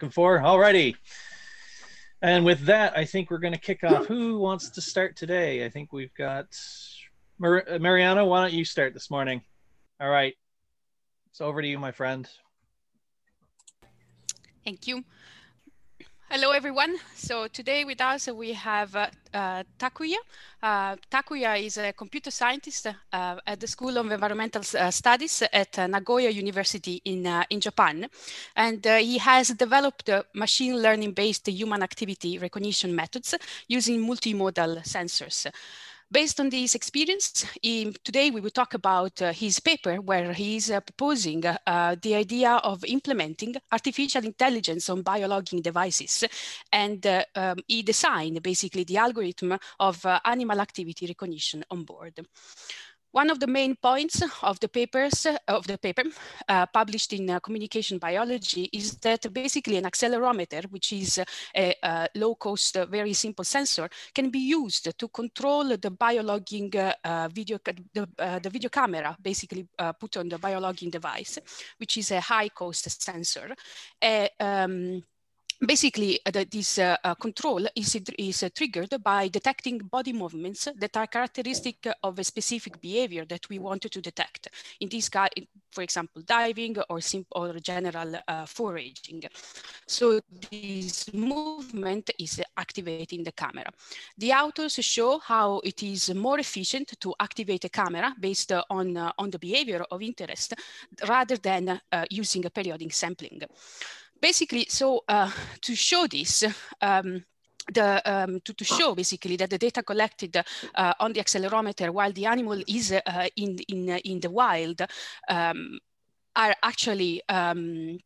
looking for. Alrighty. And with that, I think we're going to kick off. Who wants to start today? I think we've got Mar- uh, Mariana. Why don't you start this morning? All right. It's over to you, my friend. Thank you. Hello, everyone. So today with us we have uh, uh, Takuya. Uh, Takuya is a computer scientist uh, at the School of Environmental uh, Studies at uh, Nagoya University in, in Japan. And he has developed machine learning-based human activity recognition methods using multimodal sensors. Based on this experience, he, today we will talk about uh, his paper where he is uh, proposing uh, the idea of implementing artificial intelligence on biologging devices. And uh, um, he designed basically the algorithm of uh, animal activity recognition on board. One of the main points of the papers of the paper uh, published in uh, Communication Biology is that basically an accelerometer, which is a, a low-cost, uh, very simple sensor, can be used to control the biologging uh, uh, video, the, uh, the, video camera, basically put on the biologging device, which is a high-cost sensor. Um, basically uh, this uh, uh, control is, is uh, triggered by detecting body movements that are characteristic of a specific behavior that we wanted to detect. In this case, for example, diving or, simple, or general uh, foraging. So this movement is activating the camera. The authors show how it is more efficient to activate a camera based on, uh, on the behavior of interest rather than using a periodic sampling basically, so uh, to show this, um, the, um, to, to, show basically that the data collected uh, on the accelerometer while the animal is uh, in, in, in the wild um, are actually um,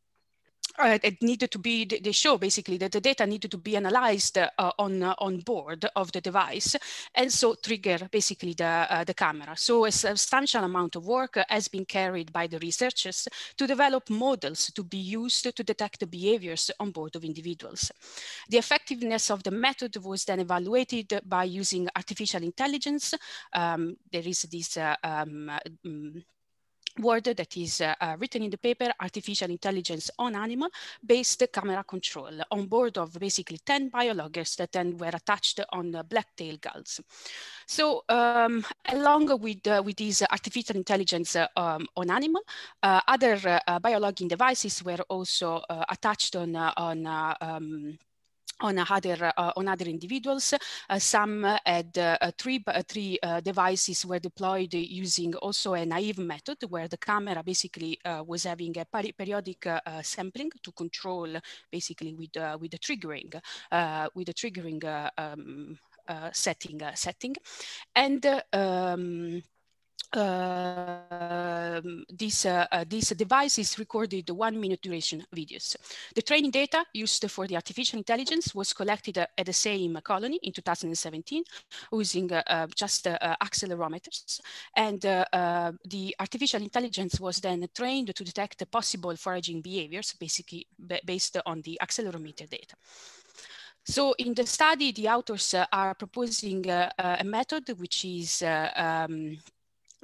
uh, it needed to be, they show basically that the data needed to be analyzed uh, on, uh, on board of the device and so trigger basically the, uh, the camera. So a substantial amount of work has been carried by the researchers to develop models to be used to detect the behaviors on board of individuals. The effectiveness of the method was then evaluated by using artificial intelligence. Um, there is this uh, um, mm, word that is uh, uh, written in the paper, artificial intelligence on animal based camera control on board of basically 10 biologgers that then were attached on black-tailed gulls. So um, along with, uh, with these artificial intelligence uh, um, on animal, uh, other uh, biologging devices were also attached on, on um, on other uh, on other individuals. Uh, some had uh, uh three uh, three uh, devices were deployed using also a naive method where the camera basically was having a periodic sampling to control basically with with the triggering with the triggering um, setting setting and um, uh, this, uh, uh, this device is recorded one minute duration videos. The training data used for the artificial intelligence was collected uh, at the same colony in 2017 using uh, just accelerometers. And the artificial intelligence was then trained to detect possible foraging behaviors, basically based on the accelerometer data. So in the study, the authors are proposing a method which is um,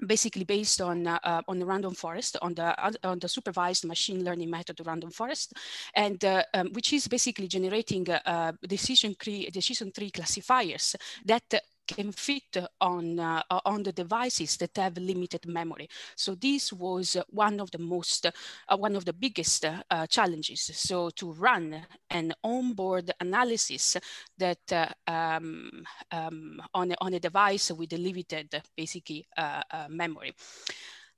basically based on uh, on the random forest on the on the supervised machine learning method random forest. And uh, um, which is basically generating uh, decision tree decision tree classifiers that can fit on, uh, on the devices that have limited memory. So this was one of the most, uh, one of the biggest uh, challenges. So to run an onboard analysis that uh, um, um, on, a, on a device with limited, basically, uh, uh, memory.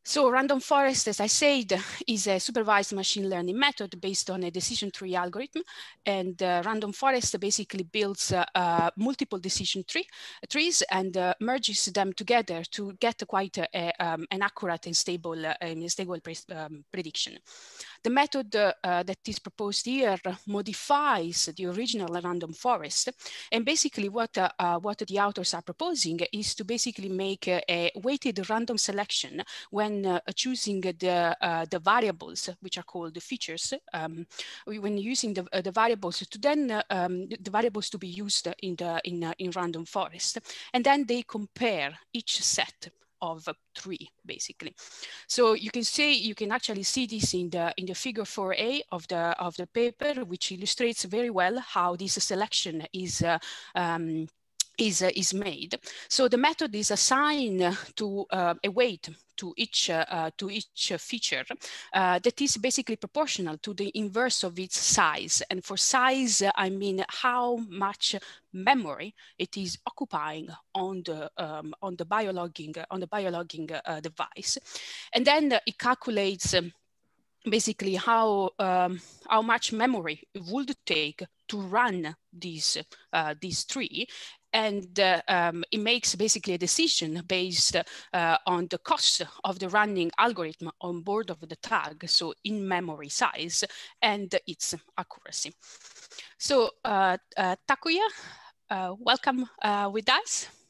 So random forest, as I said, is a supervised machine learning method based on a decision tree algorithm. And uh, random forest basically builds uh, uh, multiple decision tree, trees and uh, merges them together to get quite a, a, um, an accurate and stable, uh, and stable pre um, prediction. The method uh, that is proposed here modifies the original random forest. And basically what, what the authors are proposing is to basically make a, a weighted random selection when when uh, choosing the, uh, the variables, which are called the features, um, when using the, uh, the variables to then, um, the variables to be used in, the, in, in random forest. And then they compare each set of three basically. So you can see you can actually see this in the in the figure 4a of the of the paper, which illustrates very well how this selection is. Uh, um, is, uh, is made. So the method is assigned to uh, a weight to each, uh, to each feature uh, that is basically proportional to the inverse of its size. And for size, I mean how much memory it is occupying on the, um, on the biologging, on the biologging uh, device. And then it calculates um, basically how um, how much memory it would take to run this uh, this tree and uh, um, it makes basically a decision based uh, on the cost of the running algorithm on board of the tag, so in memory size and its accuracy. So uh, uh Takuya, uh, welcome uh, with us.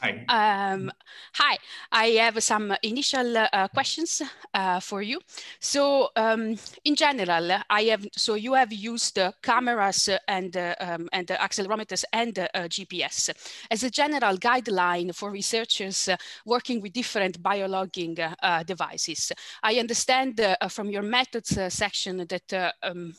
Hi. Um, hi, I have some initial uh, questions uh, for you. So um, in general, I have, so you have used uh, cameras and, um, and accelerometers and GPS as a general guideline for researchers uh, working with different biologging uh, devices. I understand uh, from your methods section that um,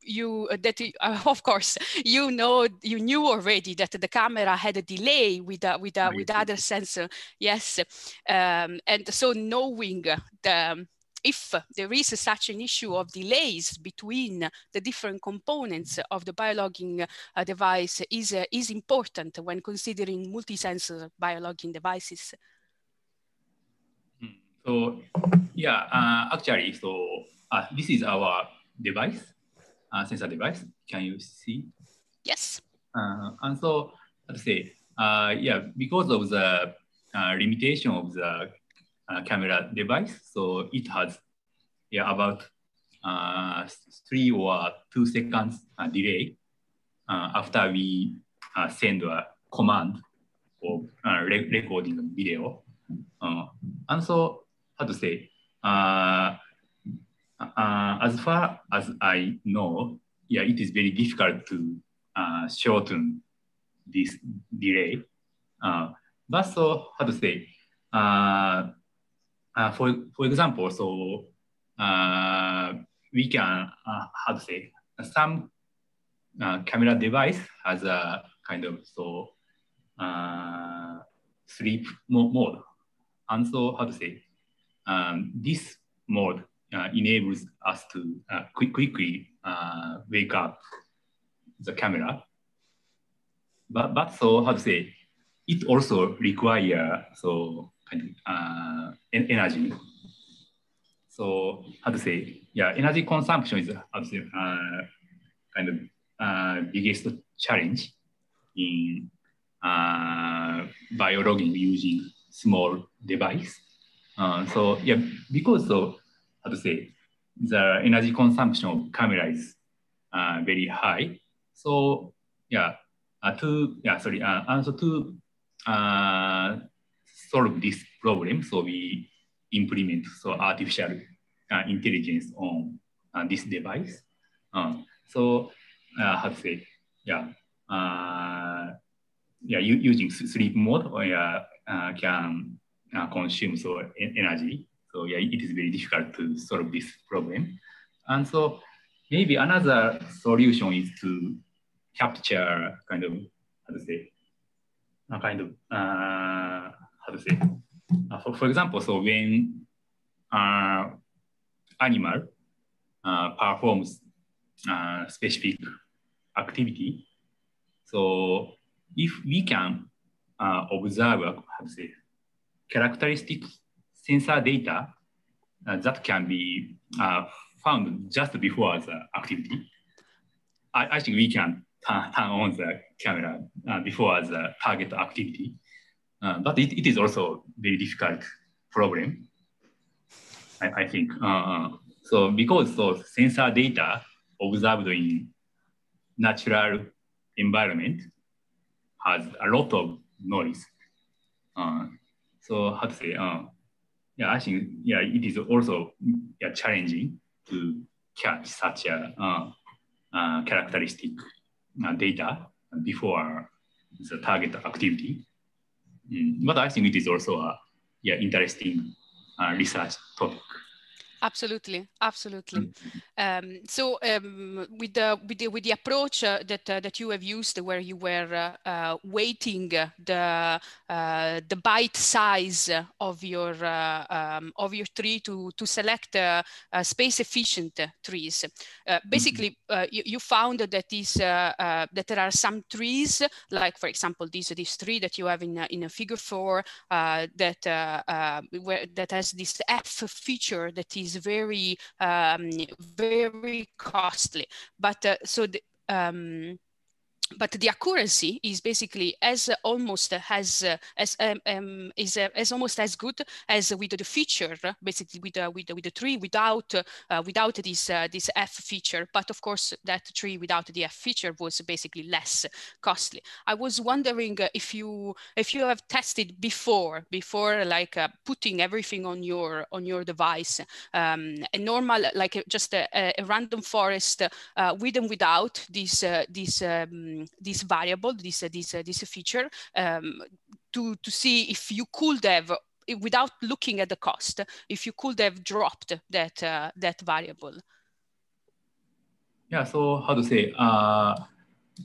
you uh, that uh, of course you know you knew already that the camera had a delay with uh, with uh, with other sensor. Yes. Um, and so knowing the if there is such an issue of delays between the different components of the biologging uh, device is uh, is important when considering multi-sensor biologging devices. Hmm. so yeah actually so this is our device sensor device. Can you see? Yes. Uh, and so, let's say, uh, yeah, because of the uh, limitation of the uh, camera device, so it has yeah about uh, three or two seconds uh, delay uh, after we uh, send a command for uh, re recording video. Uh, and so, how to say, uh, as far as I know, yeah, it is very difficult to uh, shorten this delay. Uh, but so, how to say, uh, uh, for, for example, so uh, we can, how to say, some camera device has a kind of so sleep mode. And so, how to say, um, this mode enables us to uh, quick, quickly uh, wake up the camera. But, but so how to say, it also require so kind of uh, energy. So how to say, yeah, energy consumption is how uh, kind of uh, biggest challenge in uh, biologging using small device. Uh, so yeah, because of how to say, the energy consumption of camera is uh, very high. So yeah, uh, to yeah sorry, uh, and so to uh, solve this problem, so we implement so artificial uh, intelligence on uh, this device. Uh, so uh, how to say, yeah, uh, yeah, using sleep mode or yeah, uh, can uh, consume so energy so yeah, it is very difficult to solve this problem. And so maybe another solution is to capture kind of, how to say, a kind of, uh, how to say, uh, for, for example, so when uh, animal uh, performs uh, specific activity, so if we can uh, observe, how to say, characteristics sensor data uh, that can be uh, found just before the activity. I, I think we can turn, turn on the camera uh, before the target activity, but it, it is also very difficult problem, I, I think. So because so sensor data observed in natural environment has a lot of noise. Uh, so how to say, uh, yeah, I think yeah, it is also yeah, challenging to catch such a uh, uh, characteristic uh, data before the target activity. Mm. But I think it is also a yeah, interesting research topic. Absolutely, absolutely. Um, so um, with the with the with the approach uh, that uh, that you have used, where you were uh, uh weighting the uh, the bite size of your uh, um, of your tree to to select space efficient trees, basically mm-hmm. you, you, found that these that there are some trees, like for example this this tree that you have in in a figure four, that where that has this F feature that is very, um, very costly. But uh, so the, um, but the accuracy is basically as uh, almost as uh, as um, um, is uh, as almost as good as with the feature basically with the with with the tree without uh, without this uh, this F feature. But of course that tree without the F feature was basically less costly. I was wondering if you if you have tested before before like uh, putting everything on your on your device um, a normal like just a, a random forest with and without this this um, this variable, this uh, this uh, this feature, um, to to see if you could have without looking at the cost, if you could have dropped that uh, that variable. Yeah. So how to say uh,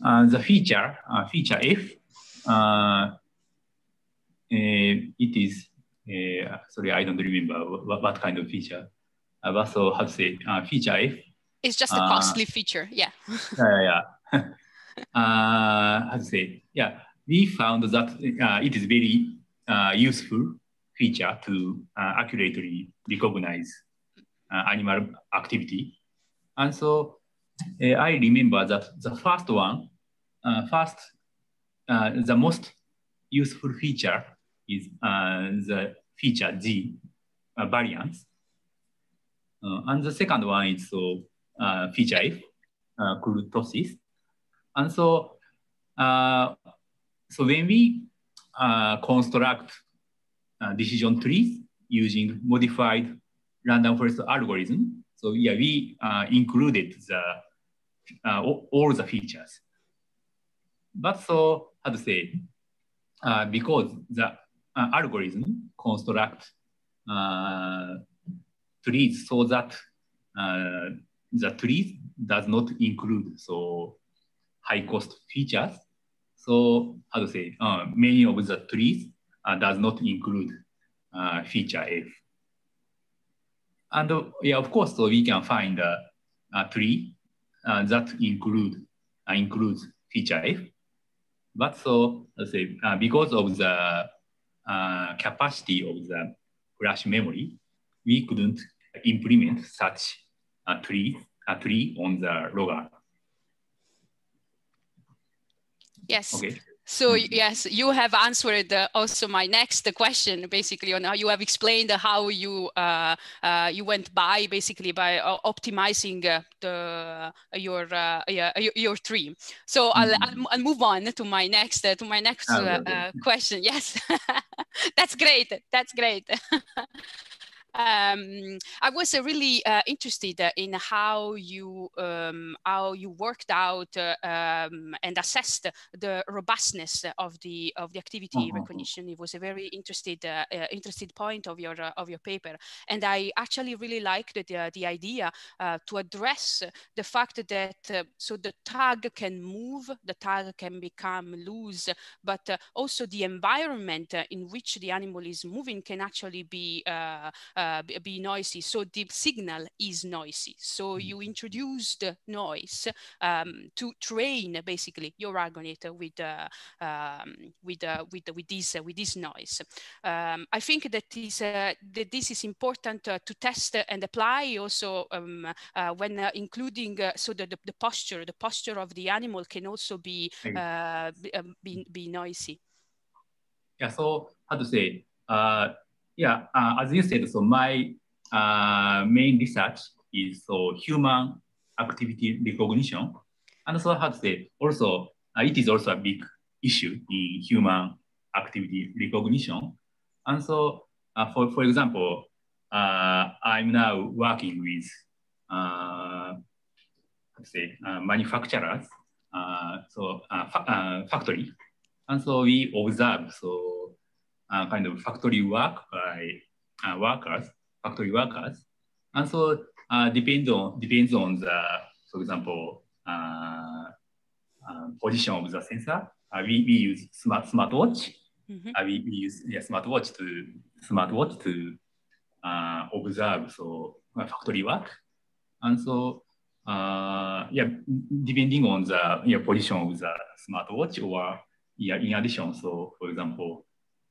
uh, the feature uh, feature if uh, it is sorry I don't remember what, what kind of feature. but so how to say feature if it's just a costly feature. Yeah. yeah. yeah. uh, how to say, yeah, we found that uh, it is very uh, useful feature to uh, accurately recognize uh, animal activity. And so uh, I remember that the first one, first, the most useful feature is the feature G variance. and the second one is so feature F, kurtosis. And so, uh, so when we uh, construct uh, decision trees using modified random forest algorithm, so yeah, we uh, included the uh, all the features. But so how to say, uh, because the algorithm construct trees so that the trees does not include so high cost features. So how to say, uh, many of the trees uh, does not include uh, feature F. And uh, yeah, of course, so we can find a, a tree uh, that include uh, includes feature F. But so let's say because of the capacity of the flash memory, we couldn't implement such a tree, a tree on the logger. Yes. Okay. So yes, you have answered uh, also my next question, basically on how you have explained how you uh, uh, you went by basically by uh, optimizing uh, the uh, your yeah, your tree. So mm-hmm. I'll, I'll, I'll move on to my next to my next oh, question. Yes, that's great. That's great. um, I was uh, really uh, interested uh, in how you um, how you worked out uh, um, and assessed the robustness of the of the activity uh-huh. recognition. It was a very interested uh, uh, interested point of your of your paper, and I actually really liked the the idea to address the fact that so the tag can move, the tag can become loose, but also the environment in which the animal is moving can actually be uh, be noisy. So the signal is noisy. So you mm-hmm. introduce the noise um, to train basically your algorithm with uh, um, with uh, with with this with this noise. Um, I think that is that this is important to test and apply also um, when including so the, the, the posture the posture of the animal can also be uh, um, be, be noisy. Yeah. So how to say? Yeah, uh, as you said, so my uh, main research is so human activity recognition. And so how to say, also, uh, it is also a big issue in human activity recognition. And so, uh, for, for example, uh, I'm now working with uh, say uh, manufacturers, so fa factory, and so we observe so uh, kind of factory work by uh, workers, factory workers. And so uh, depends on depends on the, for example, uh, uh, position of the sensor. Uh, we, we use smart smartwatch. Mm-hmm. Uh, we, we use yeah, smartwatch to smartwatch to uh, observe so uh, factory work. And so uh, yeah, depending on the yeah, position of the smartwatch or yeah, in addition, so for example,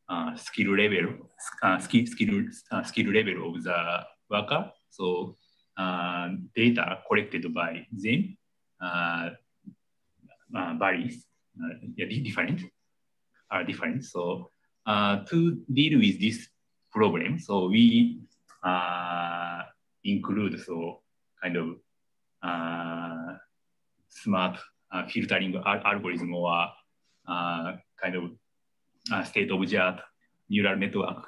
uh, skill level, uh, skill, skill, uh, skill level of the worker. So uh, data collected by them uh, uh, varies, uh, yeah, different, are different. So uh, to deal with this problem, so we uh, include so kind of uh, smart uh, filtering algorithm or uh, kind of uh, state of the art neural network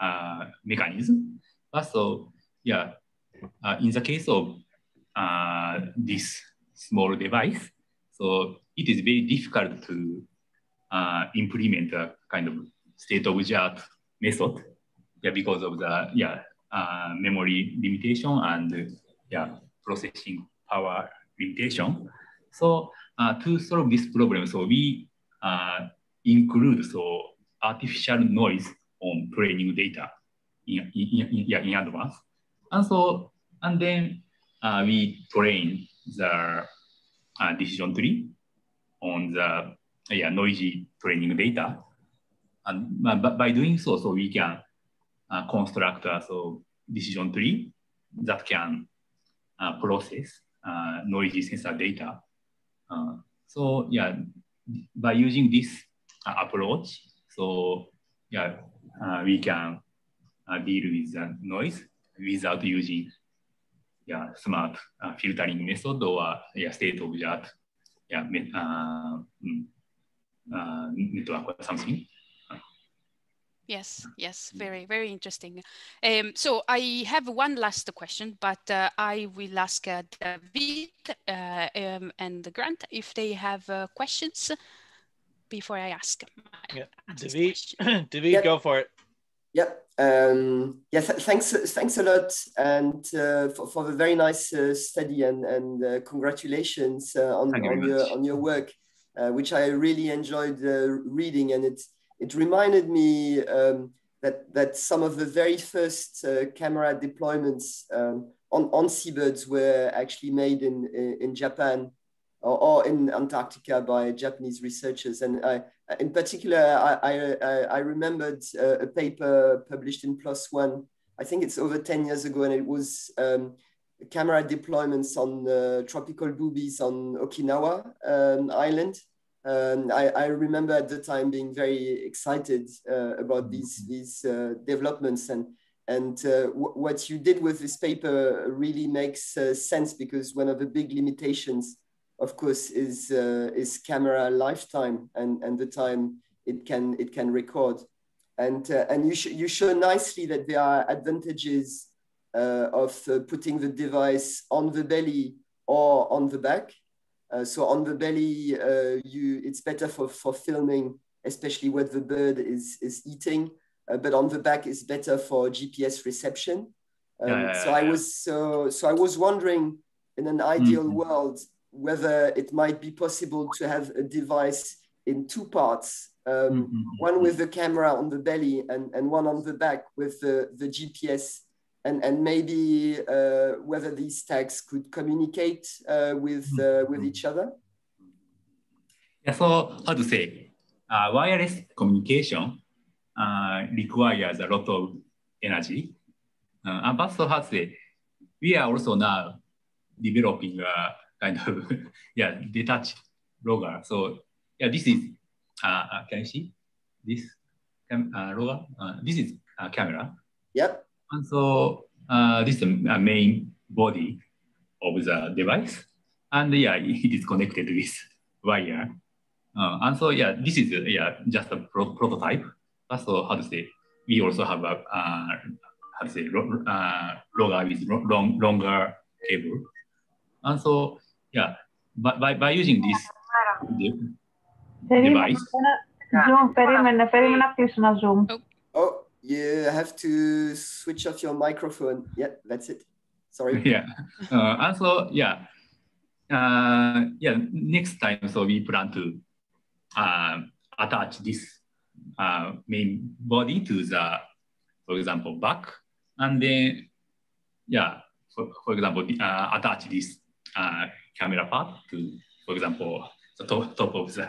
uh, mechanism. so, yeah, uh, in the case of uh, this small device, so it is very difficult to uh, implement a kind of state of the art method, yeah, because of the yeah uh, memory limitation and yeah processing power limitation. So uh, to solve this problem, so we uh, include so artificial noise on training data in, in, in, in advance. And so, and then uh, we train the uh, decision tree on the yeah, noisy training data. And uh, by doing so, so we can uh, construct a so decision tree that can uh, process uh, noisy sensor data. Uh, so yeah, by using this approach, so yeah, uh, we can uh, deal with the noise without using yeah, smart uh, filtering method or yeah, state of the art yeah, uh, mm, uh, network or something. Yes, yes, very, very interesting. Um, so I have one last question, but uh, I will ask uh, David uh, um, and Grant if they have uh, questions before I ask. Yeah, David, David, yep. go for it. Yep. Um, yeah. Th thanks. Thanks a lot, and uh, for, for the very nice uh, study and and uh, congratulations uh, on, on your on your work, uh, which I really enjoyed uh, reading, and it it reminded me um, that that some of the very first camera deployments um, on on seabirds were actually made in in Japan or, or in Antarctica by Japanese researchers. And I, in particular, I, I, I remembered a paper published in PLOS One, I think it's over 10 years ago, and it was um, camera deployments on uh, tropical boobies on Okinawa um, Island. Um, I, I, remember at the time being very excited uh, about these, these uh, developments and and uh, what you did with this paper really makes uh, sense because one of the big limitations of course, is uh, is camera lifetime and, and the time it can it can record. And uh, and you sh- you show nicely that there are advantages uh, of uh, putting the device on the belly or on the back. Uh, so on the belly, uh, you it's better for, for filming, especially what the bird is is eating. but on the back is better for GPS reception. Um, yeah, yeah, so yeah. I was so so I was wondering in an ideal mm-hmm. world whether it might be possible to have a device in two parts, um, mm-hmm. one with the camera on the belly and, and one on the back with the, the GPS, and, and maybe uh, whether these tags could communicate uh, with, uh, with each other? Yeah, so how to say, uh, wireless communication uh, requires a lot of energy. Uh, but so how to say, we are also now developing a kind of yeah detached logger. So yeah, this is uh, uh can you see this cam uh, logger? Uh, this is a camera. Yep. And so uh, this is the main body of the device, and yeah, it is connected with wire. Uh, and so yeah, this is yeah just a pro prototype. So how to say? We also have a uh, how to say uh, logger with long, longer cable. And so yeah, by, by, by using this device, Zoom, περίμενε, περίμενε να κλείσω ένα Zoom. Oh, you have to switch off your microphone. Yeah, that's it. Sorry. Yeah. Uh, and so, yeah. Uh, yeah, next time, so we plan to uh, attach this uh, main body to the, for example, back. And then, yeah, for, for example, uh, attach this uh, camera part to, for example, the top, top of the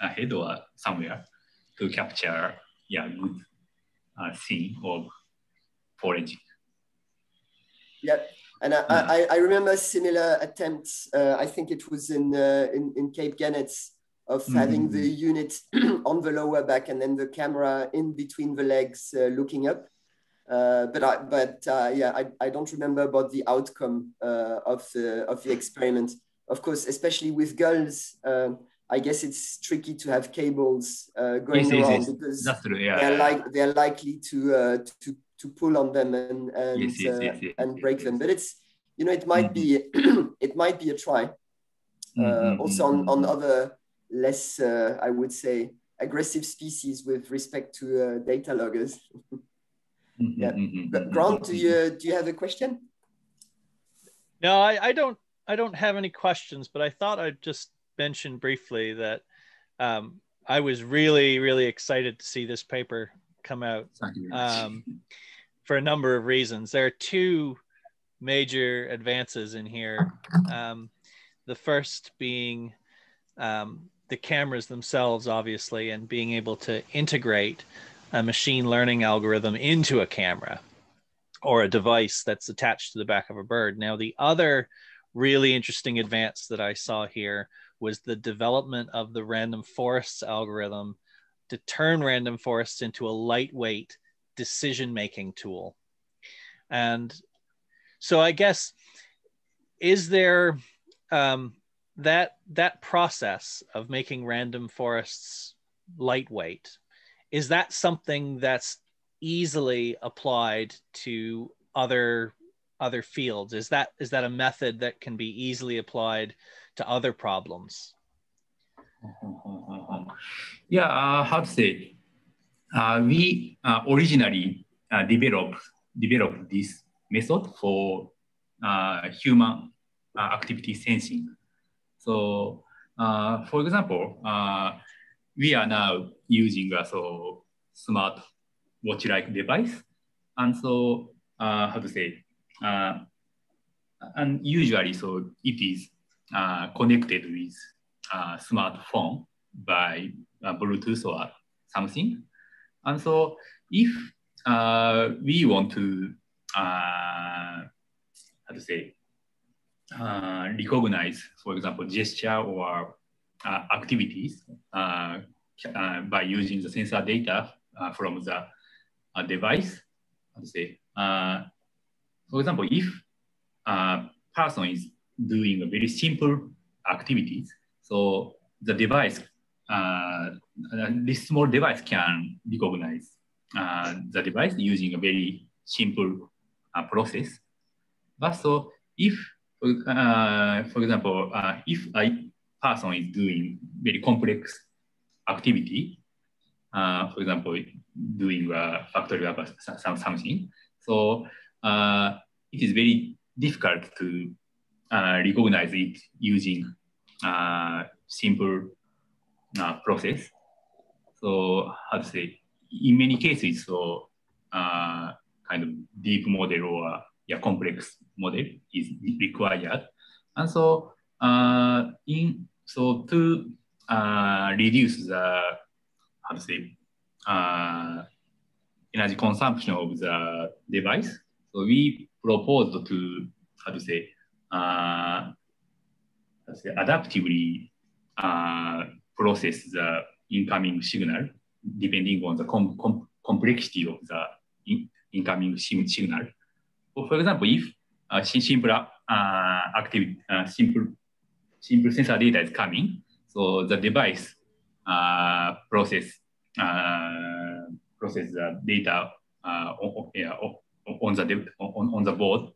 uh, head or somewhere to capture, yeah, good uh, scene of foraging. Yep. And I, I, I, remember similar attempts. Uh, I think it was in, uh, in, in Cape Gannets of mm-hmm. having the unit on the lower back and then the camera in between the legs uh, looking up. Uh, but I, but uh, yeah, I, I don't remember about the outcome uh, of the of the experiment. Of course, especially with gulls, um, I guess it's tricky to have cables uh, going yes, around yes, yes. because true, yeah. they're like they're likely to uh, to to pull on them and and and break them. But it's you know it might mm-hmm. be it might be a try. Mm-hmm. Also on on other less, uh, I would say, aggressive species with respect to uh, data loggers. yeah. But Grant, do you do you have a question? No, I, I don't. I don't have any questions, but I thought I'd just mention briefly that um, I was really, really excited to see this paper come out um, for a number of reasons. There are two major advances in here. Um, the first being um, the cameras themselves, obviously, and being able to integrate a machine learning algorithm into a camera or a device that's attached to the back of a bird. Now, the other really interesting advance that I saw here was the development of the random forests algorithm to turn random forests into a lightweight decision making tool. And so, I guess, is there um, that that process of making random forests lightweight is that something that's easily applied to other other fields? Is that is that a method that can be easily applied to other problems? Yeah uh, how to say? Uh, we uh, originally uh, developed developed this method for uh, human uh, activity sensing. So, uh, for example, we are now using a so smart watch-like device, and so uh, how to say, uh, and usually so it is uh, connected with a smartphone by uh, Bluetooth or something, and so if we want to how to say uh, recognize, for example, gesture or uh, activities uh, uh by using the sensor data uh, from the uh, device. Say, for example, if a person is doing a very simple activities, so the device, this small device can recognize the device using a very simple process. But so if uh, for example, uh, if a person is doing very complex activity, uh, for example, doing a factory work or something, so uh, it is very difficult to uh, recognize it using uh, simple process. So how to say, in many cases, so kind of deep model or yeah, complex model is required. And so uh, in so to uh, reduce the how to say uh, energy consumption of the device, so we proposed to how to say uh, say adaptively uh, process the incoming signal depending on the com com complexity of the in incoming signal. So for example, if uh, simple uh, activity, uh, simple, simple sensor data is coming, so the device uh, process uh, process the data uh, on, on the on, on the board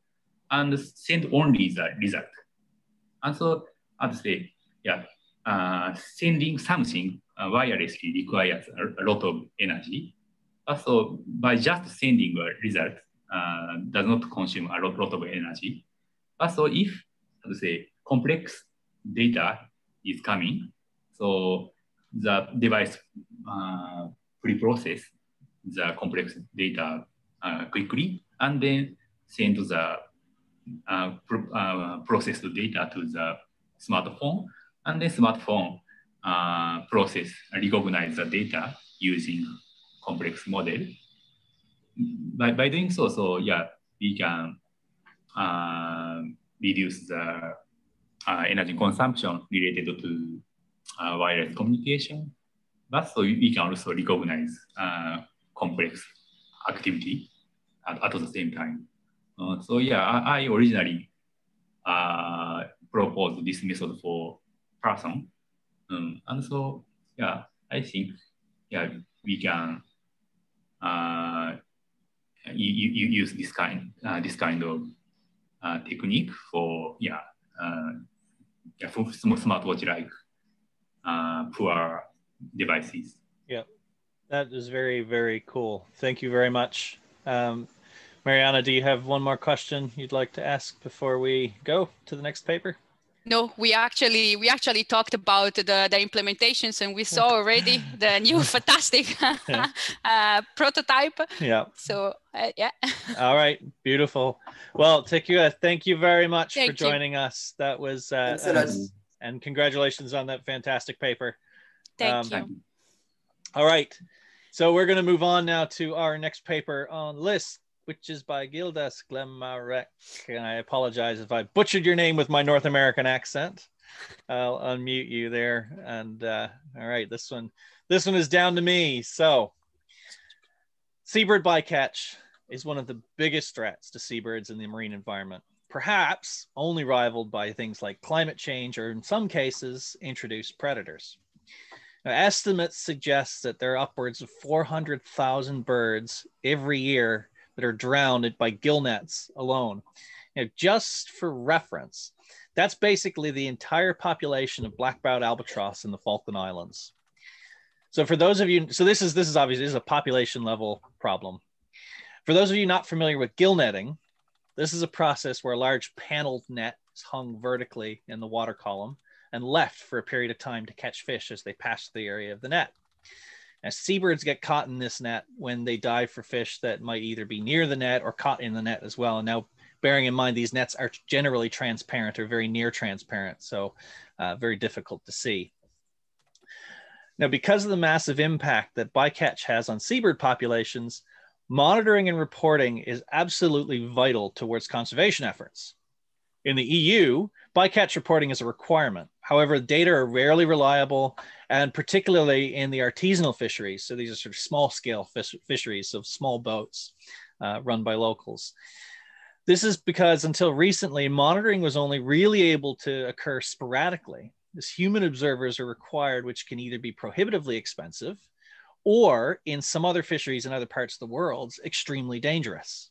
and send only the result. And so, I'd say, yeah, uh, sending something uh, wirelessly requires a, a, lot of energy. So by just sending a result uh, does not consume a lot, lot of energy. So if, to say, complex data is coming, so the device uh, pre-process the complex data uh, quickly and then send the uh, pro uh, processed data to the smartphone and then smartphone uh, process recognize the data using complex model. By, by doing so, so yeah, we can uh, reduce the energy consumption related to uh, wireless communication, but so we can also recognize uh, complex activity at, at the same time. Uh, so yeah, I, I originally uh, proposed this method for person. Um, and so yeah, I think yeah we can uh, you, you use this kind uh, this kind of uh, technique for yeah uh, yeah for smartwatch like uh, poor devices. Yeah, that is very very cool. Thank you very much. Um, Mariana, do you have one more question you'd like to ask before we go to the next paper? No, we actually we actually talked about the, the implementations and we saw already the new fantastic uh, prototype. Yeah. So uh, yeah. All right, beautiful. Well, Takuya, thank you very much thank for joining you. us. That was uh, and, and, congratulations on that fantastic paper. Thank um, you. All right, so we're going to move on now to our next paper on the list which is by Gildas Glemarec. And I apologize if I butchered your name with my North American accent. I'll unmute you there. And uh, all right, this one, this one is down to me. So, seabird bycatch is one of the biggest threats to seabirds in the marine environment. Perhaps only rivaled by things like climate change, or in some cases, introduced predators. Now, estimates suggest that there are upwards of 400,000 birds every year that are drowned by gill nets alone. You know, just for reference, that's basically the entire population of black-browed albatross in the Falkland Islands. So for those of you, so this is this is obviously this is a population level problem. For those of you not familiar with gill netting, this is a process where a large paneled net is hung vertically in the water column and left for a period of time to catch fish as they pass the area of the net. Now, seabirds get caught in this net when they dive for fish that might either be near the net or caught in the net as well. And now, bearing in mind, these nets are generally transparent or very near transparent, so uh, very difficult to see. Now, because of the massive impact that bycatch has on seabird populations, monitoring and reporting is absolutely vital towards conservation efforts. In the EU, bycatch reporting is a requirement. However, data are rarely reliable, and particularly in the artisanal fisheries. So these are sort of small scale fish fisheries of small boats uh, run by locals. This is because until recently, monitoring was only really able to occur sporadically, as human observers are required, which can either be prohibitively expensive or in some other fisheries in other parts of the world, extremely dangerous.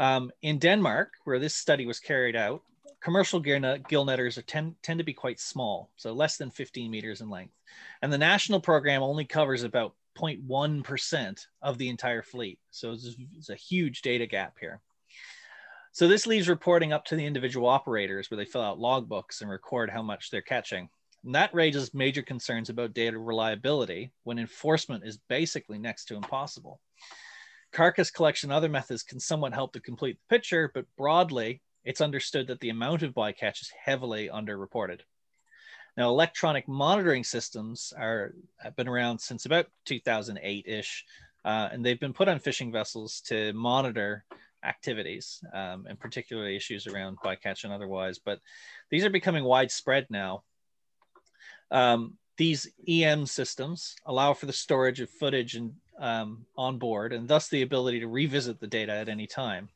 Um, in Denmark, where this study was carried out, commercial gill, netters are tend, tend to be quite small, so less than 15 meters in length. And the national program only covers about 0.1% of the entire fleet. So it's, it's a huge data gap here. So this leaves reporting up to the individual operators where they fill out logbooks and record how much they're catching. And that raises major concerns about data reliability when enforcement is basically next to impossible. Carcass collection other methods can somewhat help to complete the picture, but broadly, it's understood that the amount of bycatch is heavily underreported. Now, electronic monitoring systems are have been around since about 2008-ish, uh, and they've been put on fishing vessels to monitor activities, um, and particularly issues around bycatch and otherwise. But these are becoming widespread now. Um, these EM systems allow for the storage of footage and um, on board, and thus the ability to revisit the data at any time.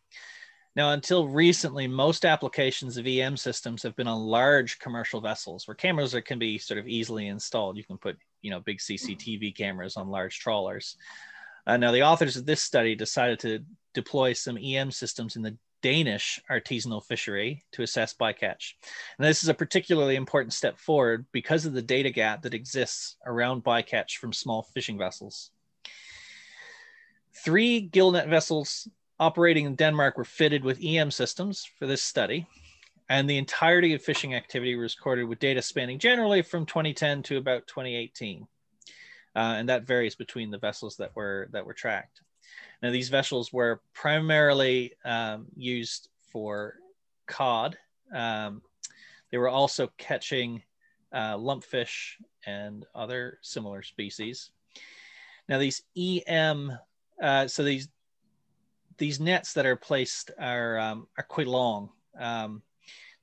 Now, until recently, most applications of EM systems have been on large commercial vessels where cameras are, can be sort of easily installed. You can put, you know, big CCTV cameras on large trawlers. Uh, now, the authors of this study decided to deploy some EM systems in the Danish artisanal fishery to assess bycatch. And this is a particularly important step forward because of the data gap that exists around bycatch from small fishing vessels. Three gillnet vessels operating in Denmark were fitted with EM systems for this study, and the entirety of fishing activity was recorded with data spanning generally from 2010 to about 2018. Uh, and that varies between the vessels that were that were tracked. Now, these vessels were primarily um, used for cod. Um, they were also catching uh, lumpfish and other similar species. Now, these EM, uh, so these these nets that are placed are um, are quite long. Um,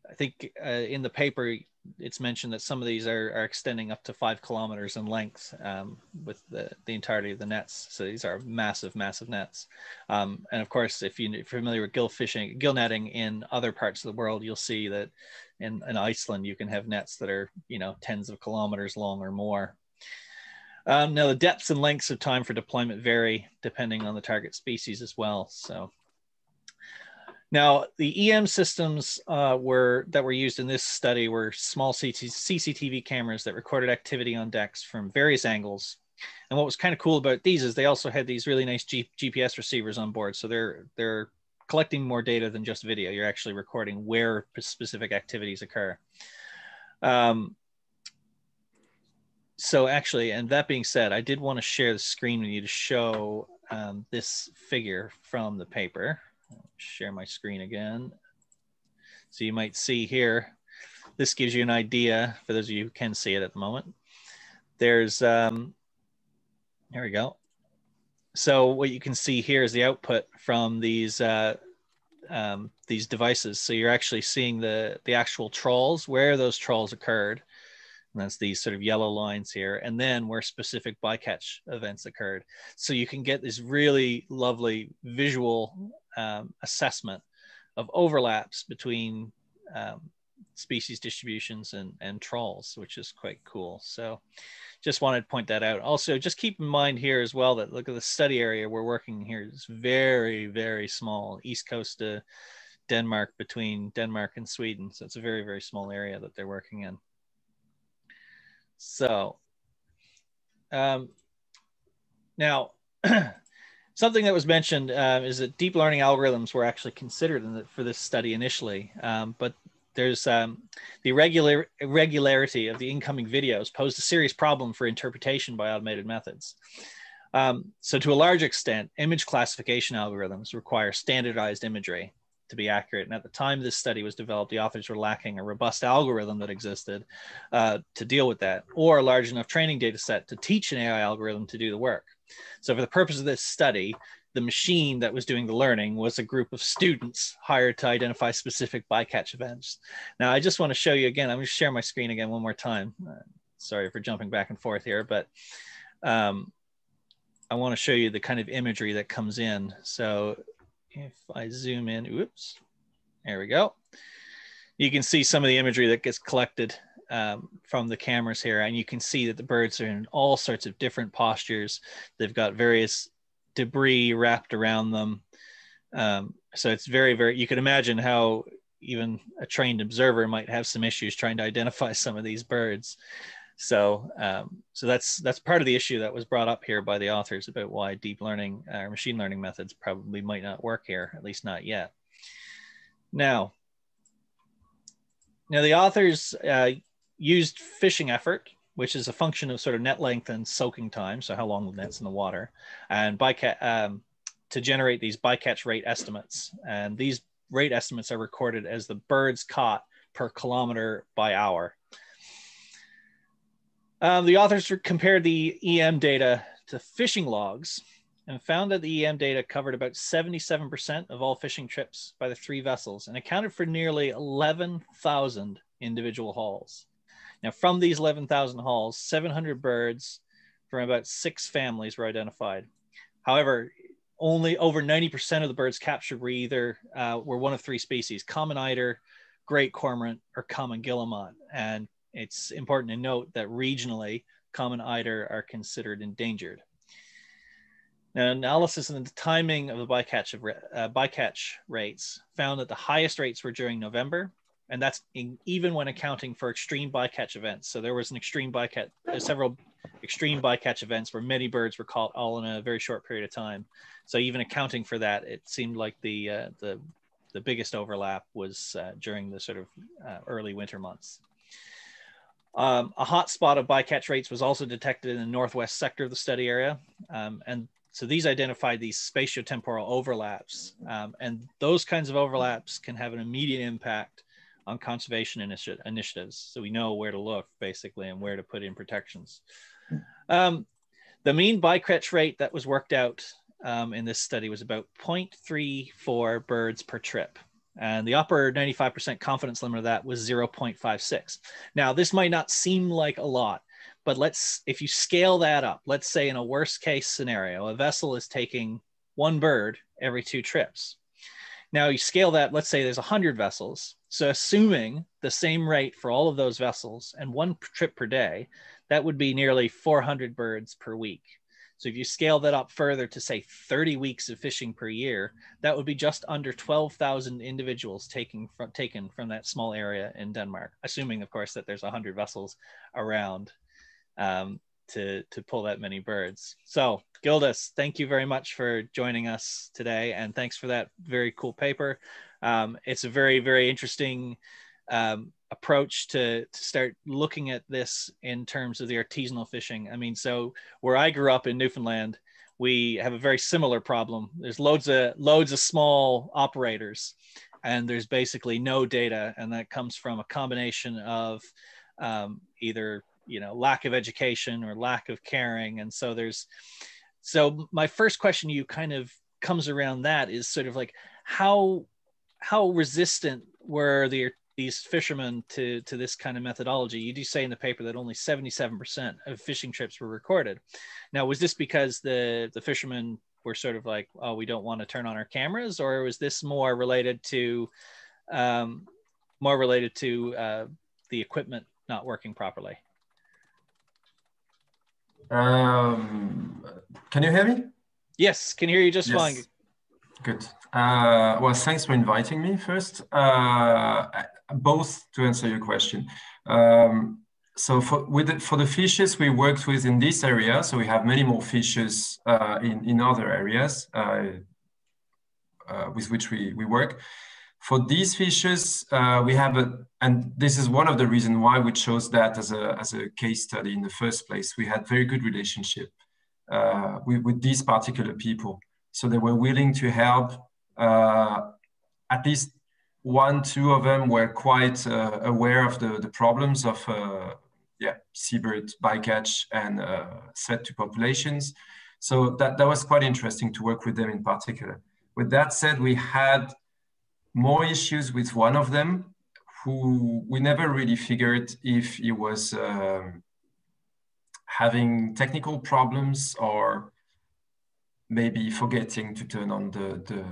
I think uh, in the paper it's mentioned that some of these are, are extending up to five kilometers in length um, with the, the entirety of the nets. So these are massive, massive nets. Um, and of course, if you're familiar with gill fishing, gill netting in other parts of the world, you'll see that in, in Iceland, you can have nets that are, you know, tens of kilometers long or more. Um, now the depths and lengths of time for deployment vary depending on the target species as well. So now, the EM systems uh, were that were used in this study were small CCTV cameras that recorded activity on decks from various angles. And what was kind of cool about these is they also had these really nice G GPS receivers on board, so they're they're collecting more data than just video. You're actually recording where specific activities occur. Um, so actually, and that being said, I did want to share the screen with you to show um, this figure from the paper share my screen again. So you might see here, this gives you an idea for those of you who can see it at the moment. There's, um, there we go. So what you can see here is the output from these uh, um, these devices. So you're actually seeing the the actual trawls, where those trawls occurred. And that's these sort of yellow lines here, and then where specific bycatch events occurred. So you can get this really lovely visual um, assessment of overlaps between um, species distributions and, and trawls, which is quite cool. So just wanted to point that out. Also, just keep in mind here as well that look at the study area we're working here is very, very small, east coast to Denmark between Denmark and Sweden. So it's a very, very small area that they're working in. So um, now something that was mentioned uh, is that deep learning algorithms were actually considered the, for this study initially, um, but there's um, the irregular, irregularity of the incoming videos posed a serious problem for interpretation by automated methods. Um, so to a large extent, image classification algorithms require standardized imagery to be accurate. And at the time this study was developed, the authors were lacking a robust algorithm that existed uh, to deal with that, or a large enough training data set to teach an AI algorithm to do the work. So for the purpose of this study, the machine that was doing the learning was a group of students hired to identify specific bycatch events. Now, I just want to show you again, I'm going to share my screen again one more time. Uh, sorry for jumping back and forth here, but um, I want to show you the kind of imagery that comes in. So if I zoom in, oops, there we go. You can see some of the imagery that gets collected um, from the cameras here, and you can see that the birds are in all sorts of different postures. They've got various debris wrapped around them. Um, so it's very, very, you can imagine how even a trained observer might have some issues trying to identify some of these birds. So, um, so that's that's part of the issue that was brought up here by the authors about why deep learning or uh, machine learning methods probably might not work here, at least not yet. Now, now the authors uh, used fishing effort, which is a function of sort of net length and soaking time, so how long the net's in the water, and bycatch um, to generate these bycatch rate estimates. And these rate estimates are recorded as the birds caught per kilometer by hour. Um, the authors compared the EM data to fishing logs and found that the EM data covered about 77% of all fishing trips by the three vessels and accounted for nearly 11,000 individual hauls. Now, from these 11,000 hauls, 700 birds from about six families were identified. However, only over 90% of the birds captured were either uh, were one of three species: common eider, great cormorant, or common guillemot. And it's important to note that regionally, common eider are considered endangered. Now, analysis and the timing of the bycatch of uh, bycatch rates found that the highest rates were during November, and that's in, even when accounting for extreme bycatch events. So there was an extreme bycatch, uh, several extreme bycatch events where many birds were caught all in a very short period of time. So even accounting for that, it seemed like the uh, the the biggest overlap was uh, during the sort of uh, early winter months. Um, a hot spot of bycatch rates was also detected in the northwest sector of the study area, um, and so these identify these spatiotemporal overlaps, um, and those kinds of overlaps can have an immediate impact on conservation initi initiatives. So we know where to look basically and where to put in protections. Um, the mean bycatch rate that was worked out um, in this study was about 0.34 birds per trip. And the upper 95% confidence limit of that was 0.56. Now, this might not seem like a lot, but let's, if you scale that up, let's say in a worst case scenario, a vessel is taking one bird every two trips. Now you scale that, let's say there's 100 vessels. So assuming the same rate for all of those vessels and one trip per day, that would be nearly 400 birds per week. So if you scale that up further to say 30 weeks of fishing per year, that would be just under 12,000 individuals taking from, taken from that small area in Denmark, assuming of course that there's 100 vessels around um, to to pull that many birds. So Gildas, thank you very much for joining us today, and thanks for that very cool paper. Um, it's a very very interesting um, approach to to start looking at this in terms of the artisanal fishing. I mean, so where I grew up in Newfoundland, we have a very similar problem. There's loads of loads of small operators, and there's basically no data, and that comes from a combination of um, either you know lack of education or lack of caring and so there's so my first question you kind of comes around that is sort of like how how resistant were the these fishermen to to this kind of methodology you do say in the paper that only 77% of fishing trips were recorded now was this because the the fishermen were sort of like oh we don't want to turn on our cameras or was this more related to um, more related to uh, the equipment not working properly um, can you hear me? Yes, can hear you just yes. fine. Good. Uh, well, thanks for inviting me first. Uh, both to answer your question. Um, so for, with the, for the fishes we worked with in this area, so we have many more fishes uh, in, in other areas uh, uh, with which we, we work. For these fishes, uh, we have a, and this is one of the reasons why we chose that as a, as a case study in the first place. We had very good relationship uh, with, with these particular people. So they were willing to help. Uh, at least one, two of them were quite uh, aware of the, the problems of uh, yeah, seabird bycatch and uh, threat to populations. So that, that was quite interesting to work with them in particular. With that said, we had more issues with one of them who we never really figured if he was um, having technical problems or maybe forgetting to turn on the, the,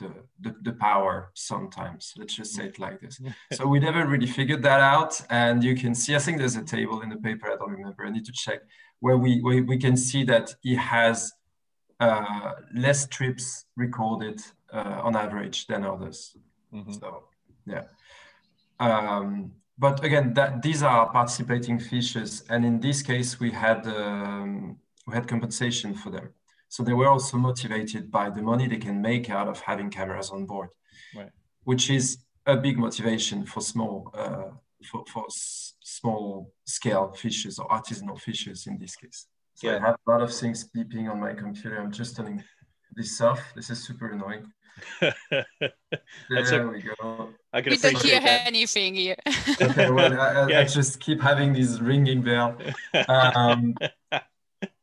the, the, the power sometimes. Let's just say it like this. so we never really figured that out. And you can see, I think there's a table in the paper, I don't remember, I need to check, where we, where we can see that he has uh, less trips recorded uh, on average than others. Mm-hmm. So yeah. Um, but again, that these are participating fishes, and in this case, we had um, we had compensation for them. So they were also motivated by the money they can make out of having cameras on board, right. which is a big motivation for small uh, for, for s- small scale fishes or artisanal fishes in this case. So yeah. I have a lot of things beeping on my computer. I'm just turning this off. This is super annoying. There a, we go. I can we don't hear that. anything here. okay, well, I, yeah. I, just keep having this ringing bell. Um,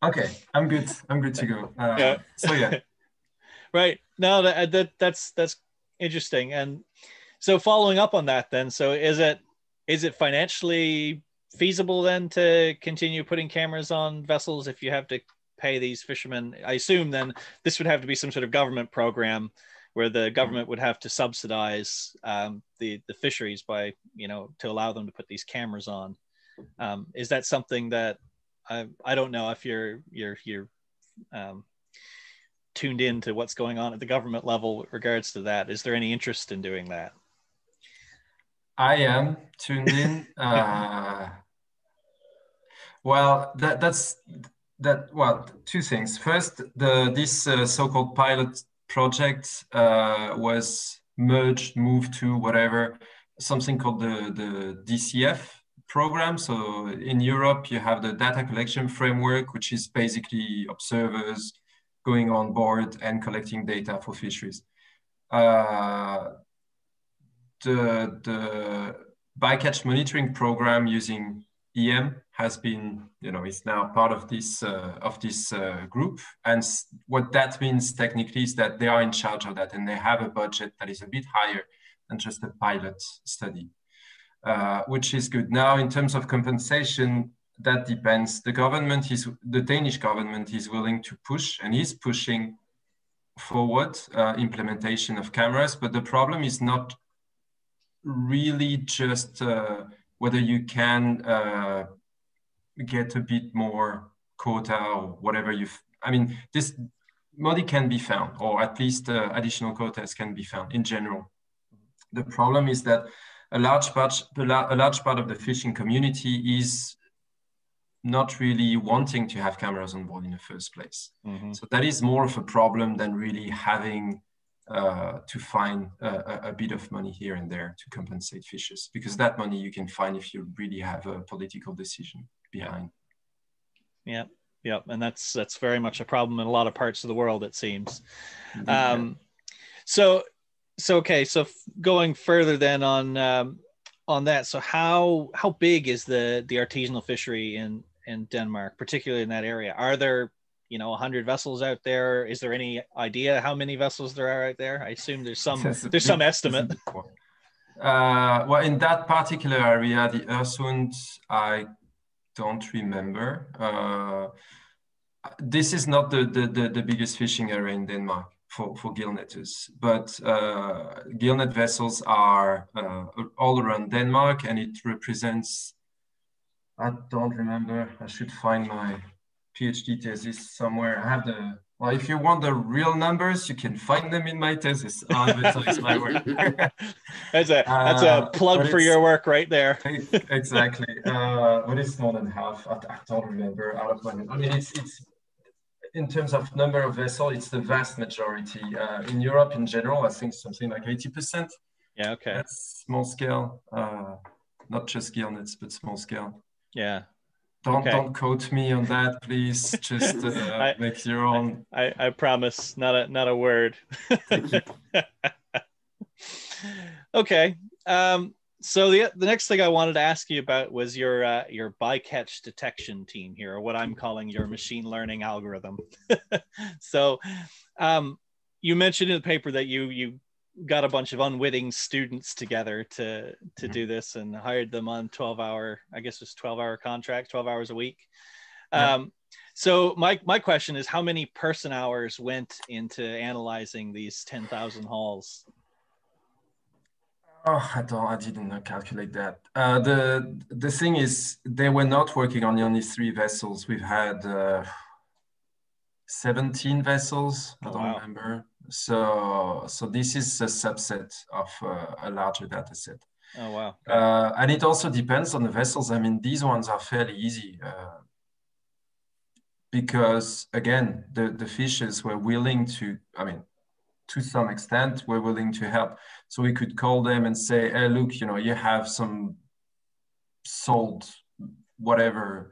okay, I'm good. I'm good to go. Uh, yeah. So yeah. Right. No, that, that that's that's interesting. And so following up on that, then, so is it is it financially feasible then to continue putting cameras on vessels if you have to pay these fishermen? I assume then this would have to be some sort of government program where the government would have to subsidize um, the the fisheries by you know to allow them to put these cameras on. Um, is that something that I I don't know if you're you're you're um, tuned in to what's going on at the government level with regards to that. Is there any interest in doing that? I am tuned in. uh, well, that, that's that. Well, two things. First, the this uh, so-called pilot project uh, was merged, moved to whatever something called the the DCF program. So in Europe, you have the data collection framework, which is basically observers going on board and collecting data for fisheries. Uh, the, the bycatch monitoring program using EM has been, you know, is now part of this uh, of this uh, group. And what that means technically is that they are in charge of that, and they have a budget that is a bit higher than just a pilot study, uh, which is good. Now, in terms of compensation, that depends. The government is the Danish government is willing to push and is pushing forward uh, implementation of cameras, but the problem is not really just uh, whether you can uh, get a bit more quota or whatever you I mean, this money can be found, or at least uh, additional quotas can be found in general. The problem is that a large part, a large part of the fishing community is not really wanting to have cameras on board in the first place. Mm-hmm. So that is more of a problem than really having uh, to find a, a, bit of money here and there to compensate fishers because that money you can find if you really have a political decision behind. Yeah, yeah, and that's that's very much a problem in a lot of parts of the world. It seems. Um, so, so okay, so going further then on um, on that. So how how big is the the artisanal fishery in in Denmark, particularly in that area? Are there you know 100 vessels out there is there any idea how many vessels there are out there i assume there's some there's some estimate uh, well in that particular area the Øresund i don't remember uh, this is not the, the, the, the, biggest fishing area in denmark for, for gillnetters but uh, gillnet vessels are uh, all around denmark and it represents i don't remember i should find my PhD thesis somewhere. I have the well, if you want the real numbers, you can find them in my thesis. my work. that's a that's a uh, plug for your work right there. exactly. Uh, but it's more than half. I, I, don't remember out of my. I mean, it's it's in terms of number of vessels, it's the vast majority. Uh, in Europe, in general, I think something like eighty percent. Yeah. Okay. That's small scale. Uh, not just gillnets, but small scale. Yeah. Don't okay. don't quote me on that, please. Just uh, I, make your own. I, I promise, not a not a word. okay. Um, so the the next thing I wanted to ask you about was your uh, your bycatch detection team here, or what I'm calling your machine learning algorithm. so, um, you mentioned in the paper that you you got a bunch of unwitting students together to to mm-hmm. do this and hired them on 12 hour i guess it's 12 hour contract 12 hours a week yeah. um, so my my question is how many person hours went into analyzing these 10,000 hauls oh i don't i didn't calculate that uh, the the thing is they were not working on only three vessels we've had uh, 17 vessels i don't wow. remember so, so this is a subset of uh, a larger data set. Oh, wow. Uh, and it also depends on the vessels. I mean, these ones are fairly easy uh, because, again, the, the fishers were willing to, I mean, to some extent, were willing to help. So we could call them and say, hey, look, you know, you have some salt, whatever,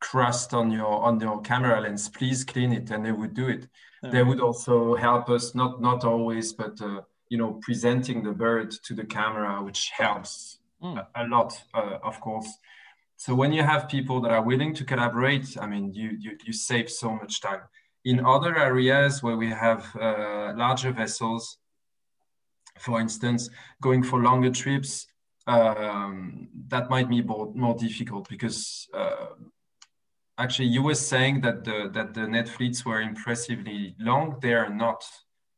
crust on your on your camera lens. Please clean it. And they would do it. They would also help us not not always but uh, you know presenting the bird to the camera which helps mm. a, a, lot uh, of course. So when you have people that are willing to collaborate i mean you you, you save so much time in other areas where we have uh, larger vessels for instance going for longer trips um, that might be more, more difficult because uh, actually you were saying that the that the net fleets were impressively long they are not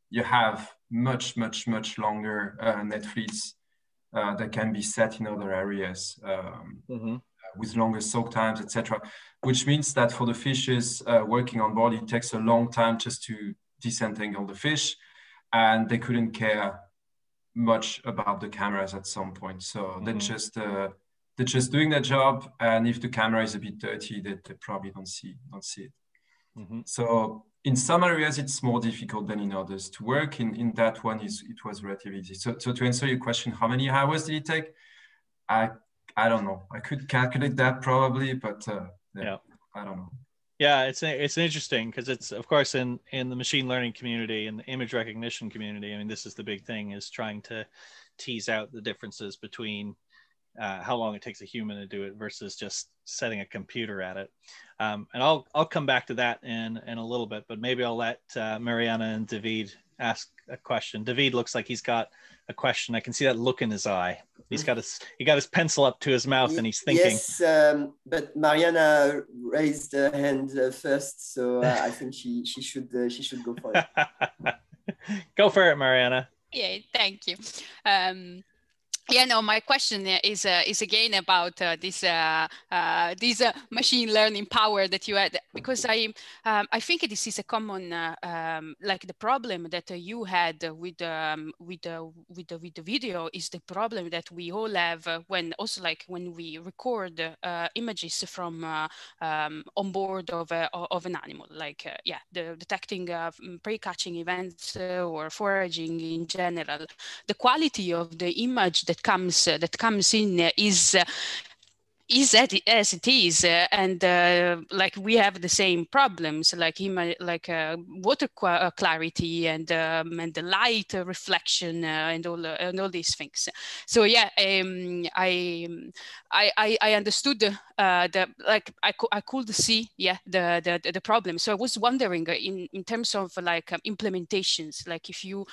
you have much much much longer uh, net fleets uh, that can be set in other areas um, mm-hmm. With longer soak times etc which means that for the fishes uh, working on board it takes a long time just to disentangle the fish, and they couldn't care much about the cameras at some point. So mm-hmm. they just uh, they're just doing their job, and if the camera is a bit dirty, they, they probably don't see don't see it. Mm-hmm. So in some areas it's more difficult than in others to work. In in that one is it was relatively easy. So so to answer your question, how many hours did it take? I I don't know. I could calculate that probably, but uh, yeah, yeah, I don't know. Yeah, it's it's interesting because it's of course in in the machine learning community and the image recognition community. I mean, this is the big thing is trying to tease out the differences between uh, how long it takes a human to do it versus just setting a computer at it. Um, and I'll I'll come back to that in in a little bit, but maybe I'll let uh, Marianna and David ask a question. David looks like he's got a question. I can see that look in his eye. He's got his he got his pencil up to his mouth and he's thinking. Yes, um, but Marianna raised her hand uh, first, so uh, I think she she should uh, she should go for it. go for it, Marianna. Yeah, thank you. Um, yeah, no, my question is uh, is again about uh, this uh, uh this uh, machine learning power that you had because I um, I think this is a common uh, um, like the problem that you had with um, with with the with the video is the problem that we all have when also like when we record images from um, on board of a, of an animal like yeah the detecting prey catching events or foraging in general. The quality of the image that comes uh, that comes in is uh, is as it is uh, and uh, like we have the same problems like like uh, water uh, clarity and um, and the light reflection and all and all these things. So yeah um, I, I i understood the like I, I could see yeah the, the the problem. So i was wondering in in terms of like um, implementations like if you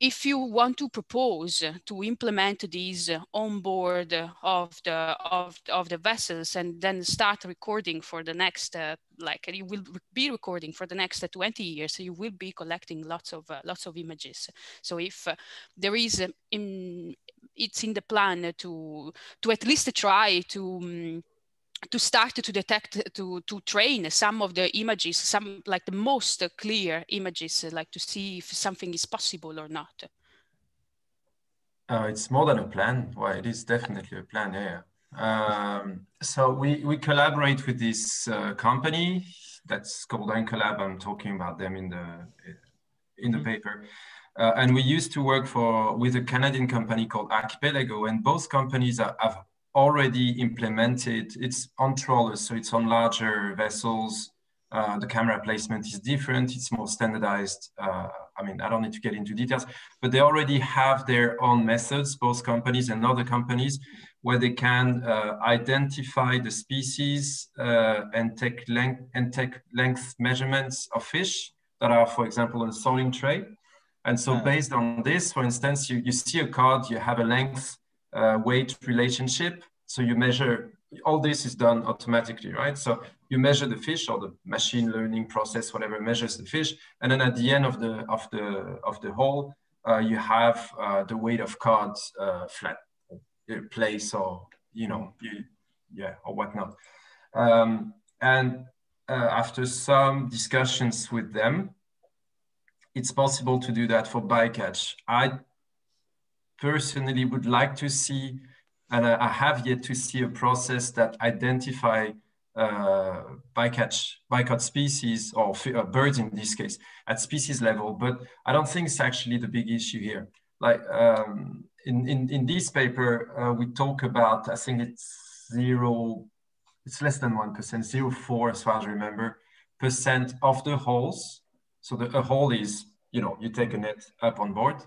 if you want to propose to implement these on board of the of, of the vessels and then start recording for the next uh, like you will be recording for the next 20 years so you will be collecting lots of uh, lots of images. So if uh, there is in it's in the plan to to at least try to um, to start to detect to to train some of the images some like the most clear images like to see if something is possible or not uh, it's more than a plan well it is definitely a plan yeah um, so we we collaborate with this uh, company that's called AnchorLab. i'm talking about them in the in the mm-hmm. paper uh, and we used to work for with a canadian company called archipelago and both companies are, have already implemented. It's on trawlers, so it's on larger vessels. Uh, the camera placement is different. It's more standardized. Uh, I mean, I don't need to get into details, but they already have their own methods, both companies and other companies, where they can uh, identify the species uh, and take length and take length measurements of fish that are, for example, on a soiling tray. And so, based on this, for instance, you, you see a cod, you have a length uh, weight relationship. So you measure, all this is done automatically, right? So you measure the fish or the machine learning process, whatever measures the fish. And then at the end of the, of the, of the hole, uh, you have uh, the weight of cards uh, flat uh, plaice or, you know, yeah, or whatnot. Um, and uh, after some discussions with them, it's possible to do that for bycatch. I personally would like to see, and I have yet to see a process that identify uh, bycatch, bycatch species or uh, birds in this case at species level, but I don't think it's actually the big issue here. Like um, in, in, in this paper, uh, we talk about, I think it's zero, it's less than 1%, zero four as far as I remember, percent of the holes. So the a hole is, you know, you take a net up on board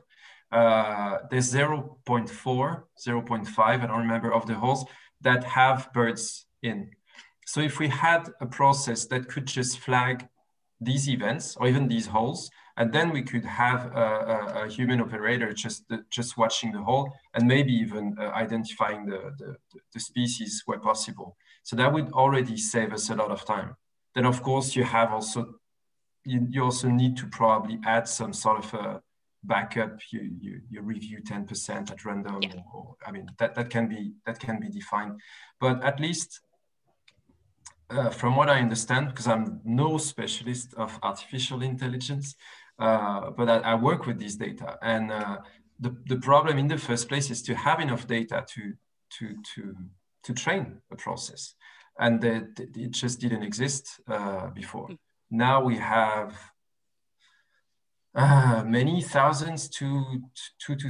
uh, there's 0 0.4, 0 0.5, I don't remember, of the holes that have birds in. So if we had a process that could just flag these events or even these holes, and then we could have a, a, a human operator just just watching the hole and maybe even uh, identifying the, the, the, species where possible. So that would already save us a lot of time. Then of course you have also, you, you also need to probably add some sort of a, backup you you, you review 10% at random yeah. or, i mean that that can be that can be defined but at least uh, from what i understand because i'm no specialist of artificial intelligence Uh, but I, I, work with these data. And uh, the, the problem in the first place is to have enough data to, to, to, to train a process. And that it just didn't exist uh, before. Hmm. Now we have uh, many thousands to, to, to,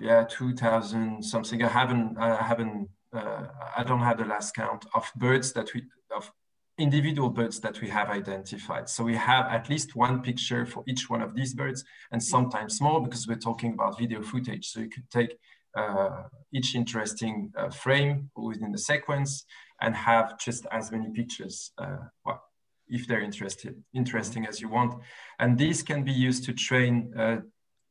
yeah, 2000 something. I haven't, I haven't, uh, I don't have the last count of birds that we, of individual birds that we have identified. So we have at least one picture for each one of these birds and sometimes more because we're talking about video footage. So you could take uh, each interesting uh, frame within the sequence and have just as many pictures, uh, well, if they're interested, interesting as you want. And these can be used to train uh,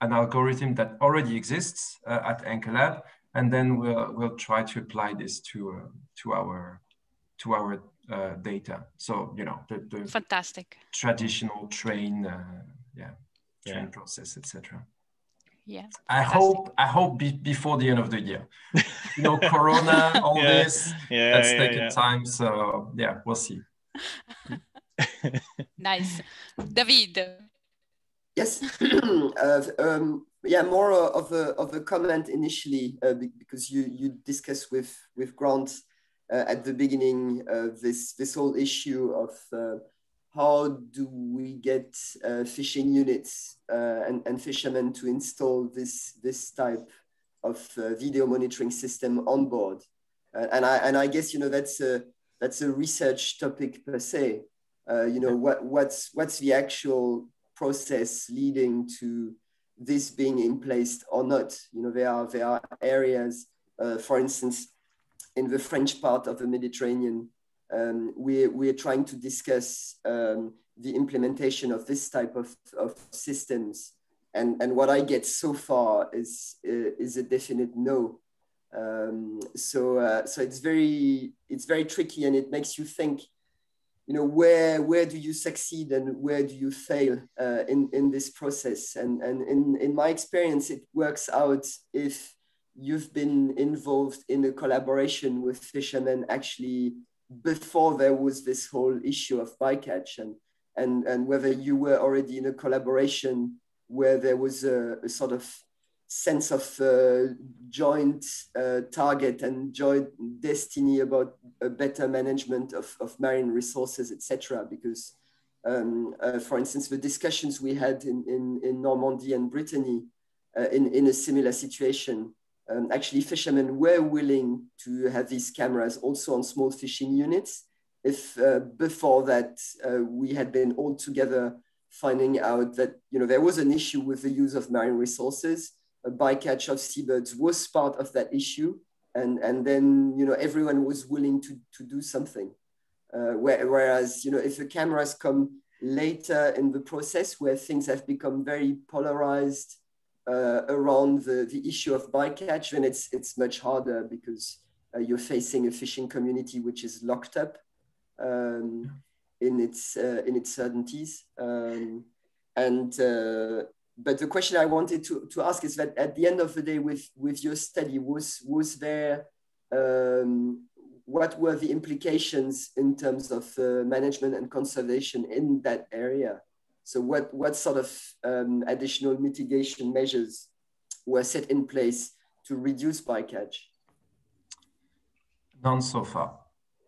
an algorithm that already exists uh, at AnchorLab, and then we'll, we'll try to apply this to, uh, to our, to our uh, data. So you know the, the fantastic traditional train, uh, yeah, train yeah. process, etc. Yeah. I fantastic. hope I hope be, before the end of the year. you know, Corona, all yeah. this, yeah, that's yeah, taking time. So yeah, we'll see. nice, David. Yes. uh, um, yeah, more of a of a comment initially uh, because you you discussed with with Grant uh, at the beginning of this, this whole issue of uh, how do we get uh, fishing units and, and fishermen to install this, this type of video monitoring system on board. and, I, and I guess, you know, that's a, that's a research topic per se. Uh, you know what what's what's the actual process leading to this being in place or not you know there are there are areas uh, for instance in the French part of the Mediterranean, um, we, we're trying to discuss um, the implementation of this type of, of systems. And, and what I get so far is, is a definite no. Um, so, uh, so it's very, it's very tricky and it makes you think, you know, where, where do you succeed and where do you fail uh, in, in this process? And, and in, in my experience, it works out if you've been involved in a collaboration with fishermen actually before there was this whole issue of bycatch and, and, and whether you were already in a collaboration where there was a, a sort of sense of uh, joint uh, target and joint destiny about a better management of, of marine resources, etc. Because, um, uh, for instance, the discussions we had in, in, in Normandy and Brittany uh, in, in a similar situation um, actually fishermen were willing to have these cameras also on small fishing units if uh, before that uh, we had been all together finding out that you know there was an issue with the use of marine resources bycatch of seabirds was part of that issue. And and then you know everyone was willing to to do something. Uh, whereas you know if the cameras come later in the process where things have become very polarized uh, around the, the issue of bycatch, then it's, it's much harder because uh, you're facing a fishing community which is locked up um, in, its, uh, in its certainties. Um, and, uh, but the question I wanted to, to ask is that at the end of the day with, with your study, was, was there, um, what were the implications in terms of uh, management and conservation in that area? So what, what sort of um, additional mitigation measures were set in place to reduce bycatch? None so far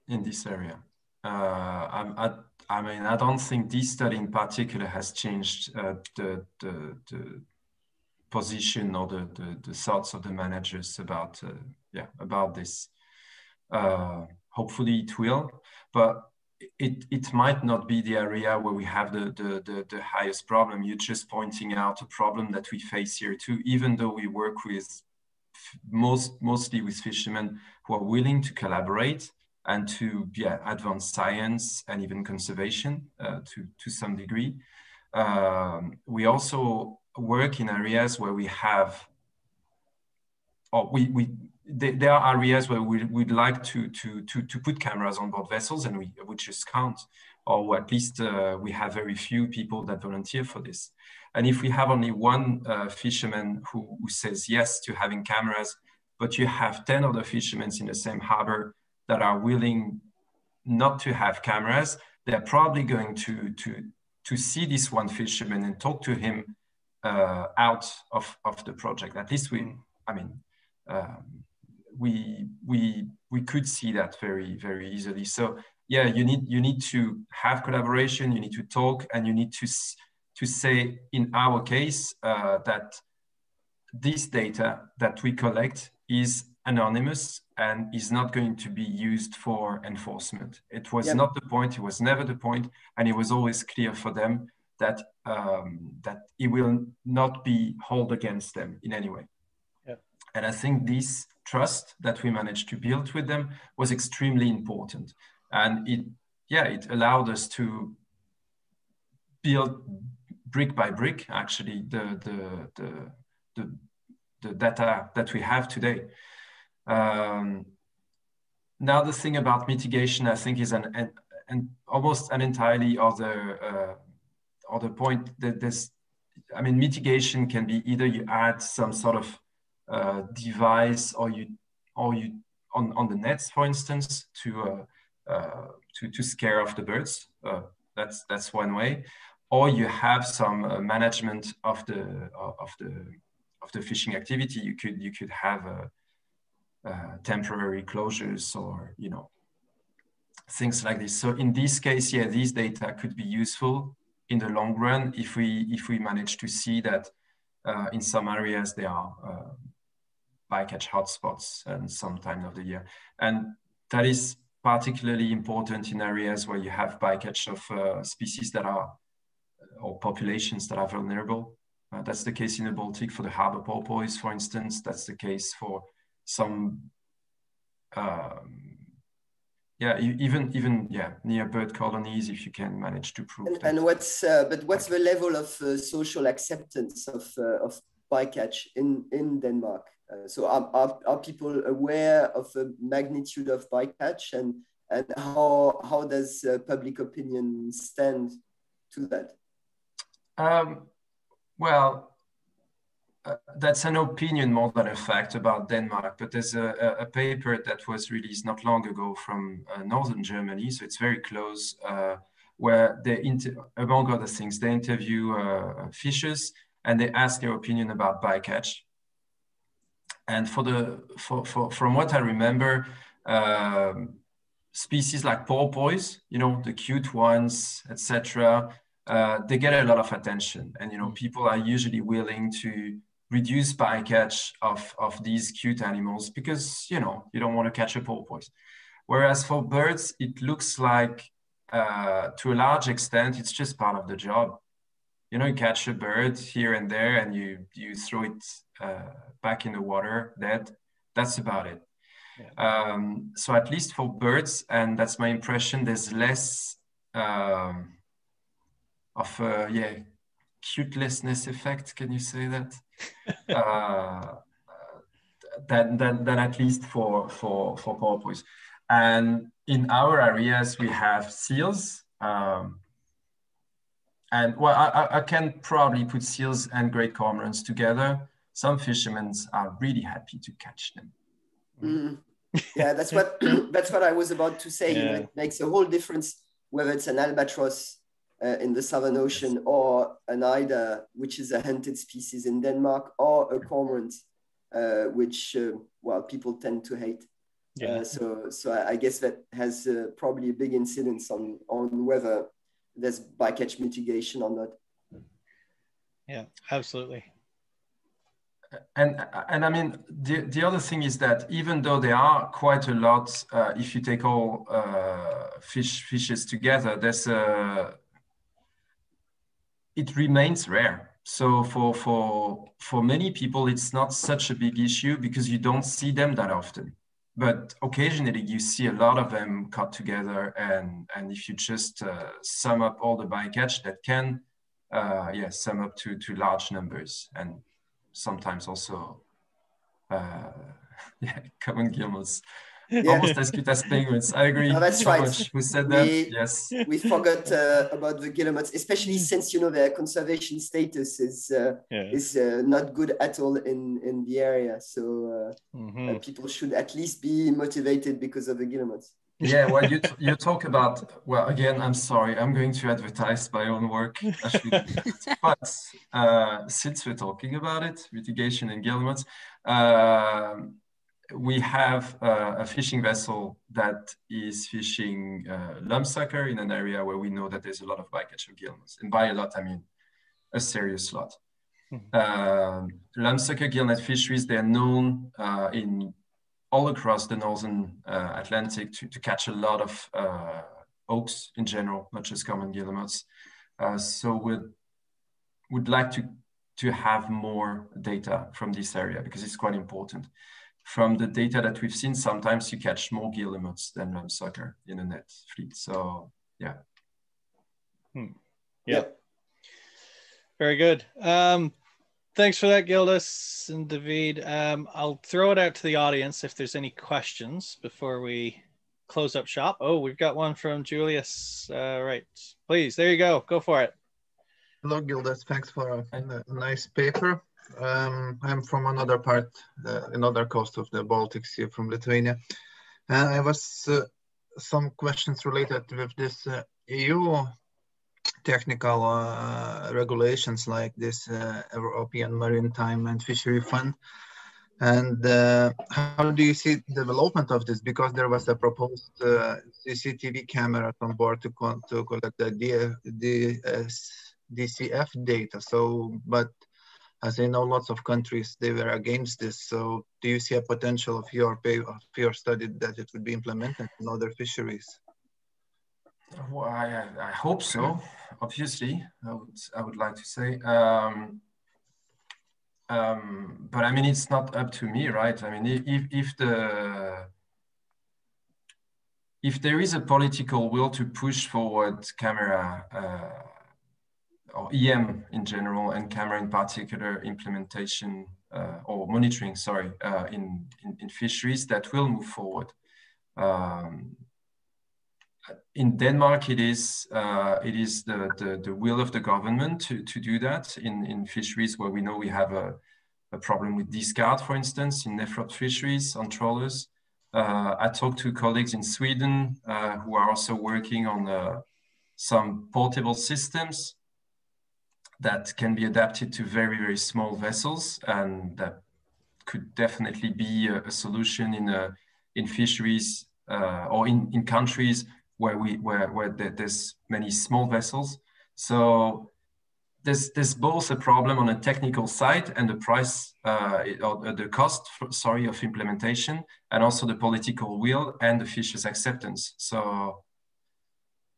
in this area. Uh, I, I, mean, I don't think this study in particular has changed uh, the, the, the, position or the, the, the, thoughts of the managers about, uh, yeah, about this. Uh, hopefully it will, but it, it might not be the area where we have the, the, the, the, highest problem. You're just pointing out a problem that we face here too, even though we work with most, mostly with fishermen who are willing to collaborate and to yeah, advance science and even conservation uh, to, to some degree. Um, we also work in areas where we have, or we, we there are areas where we, would like to, to, to, to put cameras on board vessels and we, we just can't, or at least uh, we have very few people that volunteer for this. And if we have only one uh, fisherman who, who says yes to having cameras, but you have 10 other fishermen in the same harbor that are willing not to have cameras, they're probably going to, to, to see this one fisherman and talk to him uh, out of, of the project. At least we, I mean, um, we we we could see that very very easily. So yeah, you need you need to have collaboration. You need to talk, and you need to to say in our case uh, that this data that we collect is anonymous and is not going to be used for enforcement. It was not the point. It was never the point, and it was always clear for them that um, that it will not be held against them in any way. And I think this trust that we managed to build with them was extremely important, and it yeah it allowed us to build brick by brick actually the the the the, the data that we have today. Um, now the thing about mitigation, I think, is an, an, an almost an entirely other uh, other point. That this, I mean, mitigation can be either you add some sort of uh, device or you or you on, on the nets, for instance, to uh, uh to to scare off the birds. Uh, that's that's one way, or you have some uh, management of the of the of the fishing activity. You could you could have a uh, temporary closures or you know things like this. So in this case, yeah, these data could be useful in the long run if we if we manage to see that uh, in some areas there are uh, bycatch hotspots and some time of the year, and that is particularly important in areas where you have bycatch of uh, species that are or populations that are vulnerable. Uh, that's the case in the Baltic for the harbor porpoise, for instance. That's the case for some um, yeah even even yeah near bird colonies if you can manage to prove and, and what's uh, but what's the level of uh, social acceptance of uh, of bycatch in in denmark? Uh, so are, are, are people aware of the magnitude of bycatch and and how how does uh, public opinion stand to that? Um, well uh, that's an opinion more than a fact about Denmark, but there's a, a paper that was released not long ago from uh, northern Germany, so it's very close, uh, where they, among other things, they interview uh, fishers and they ask their opinion about bycatch. And for the, for, for, from what I remember, um, species like porpoise, you know, the cute ones, etc., uh, they get a lot of attention and you know people are usually willing to reduce bycatch of, of these cute animals because, you know, you don't want to catch a porpoise. Whereas for birds, it looks like, uh, to a large extent, it's just part of the job. You know, you catch a bird here and there and you, you throw it uh, back in the water dead. That's about it. Yeah. Um, so at least for birds, and that's my impression, there's less um, of, uh, yeah, cutelessness effect. Can you say that? uh, than, than, than at least for, for, for porpoise. And in our areas, we have seals. Um, and well, I, I can probably put seals and great cormorants together. Some fishermen are really happy to catch them. Mm. Yeah, that's what that's what I was about to say. Yeah. It makes a whole difference whether it's an albatross uh, in the Southern Ocean, or an eider, which is a hunted species in Denmark, or a cormorant, uh, which uh, well people tend to hate. Yeah. Uh, so so I, guess that has uh, probably a big incidence on on whether there's bycatch mitigation or not. Yeah, absolutely. And and I mean the the other thing is that even though there are quite a lot, uh, if you take all fish fishes together, there's a it remains rare. So for for for many people, it's not such a big issue because you don't see them that often. But occasionally, you see a lot of them cut together, and and if you just uh, sum up all the bycatch, that can, uh, yeah, sum up to to large numbers, and sometimes also, uh, yeah, common guillemots yeah. almost as cute as penguins. I agree. No, that's so right. Much. Who said that? We, yes. We forgot uh, about the guillemots, especially since you know their conservation status is uh, yeah. is uh, not good at all in in the area. So uh, mm-hmm. Uh, people should at least be motivated because of the guillemots. yeah, well, you, you talk about, well, again, I'm sorry, I'm going to advertise my own work, but uh, since we're talking about it, mitigation and guillemots, uh, we have uh, a fishing vessel that is fishing uh, lumpsucker in an area where we know that there's a lot of bycatch of guillemots. And by a lot, I mean a serious lot. Mm -hmm. lumpsucker gillnet fisheries, they're known uh, in all across the northern uh, Atlantic to, to catch a lot of uh, auks in general, not just common guillemots. Uh, so we'd, would like to, to have more data from this area because it's quite important. From the data that we've seen, sometimes you catch more guillemots than lumpsucker in a net fleet. So yeah. Hmm. Yeah. Yep. Very good. Um, thanks for that, Gildas and David. Um, I'll throw it out to the audience if there's any questions before we close up shop. Oh, we've got one from Julius. Uh, right, please, there you go. Go for it. Hello, Gildas. Thanks for a, a nice paper. Um, I'm from another part, uh, another coast of the Baltic Sea, from Lithuania. And I was uh, some questions related with this uh, EU technical uh, regulations like this uh, European Maritime and Fishery Fund. And uh, how do you see development of this? Because there was a proposed CCTV camera on board to, to collect the DCF data. So, but as I know, lots of countries, they were against this. So do you see a potential of your, of your study that it would be implemented in other fisheries? Well, I, I hope so. Obviously, I would I would like to say. Um, um, but I mean, it's not up to me, right? I mean, if if the if there is a political will to push forward camera uh, or EM in general and camera in particular implementation uh, or monitoring, sorry, uh, in, in, in fisheries, that will move forward. Um, in Denmark, it is uh, it is the, the, the will of the government to, to do that in, in fisheries where we know we have a, a problem with discard, for instance, in Nephrops fisheries on trawlers. Uh, I talked to colleagues in Sweden uh, who are also working on uh, some portable systems that can be adapted to very, very small vessels and that could definitely be a, a solution in, a, in fisheries uh, or in, in countries where we where where there's many small vessels. So there's there's both a problem on a technical side and the price uh, or the cost, sorry, of implementation, and also the political will and the fishers' acceptance. So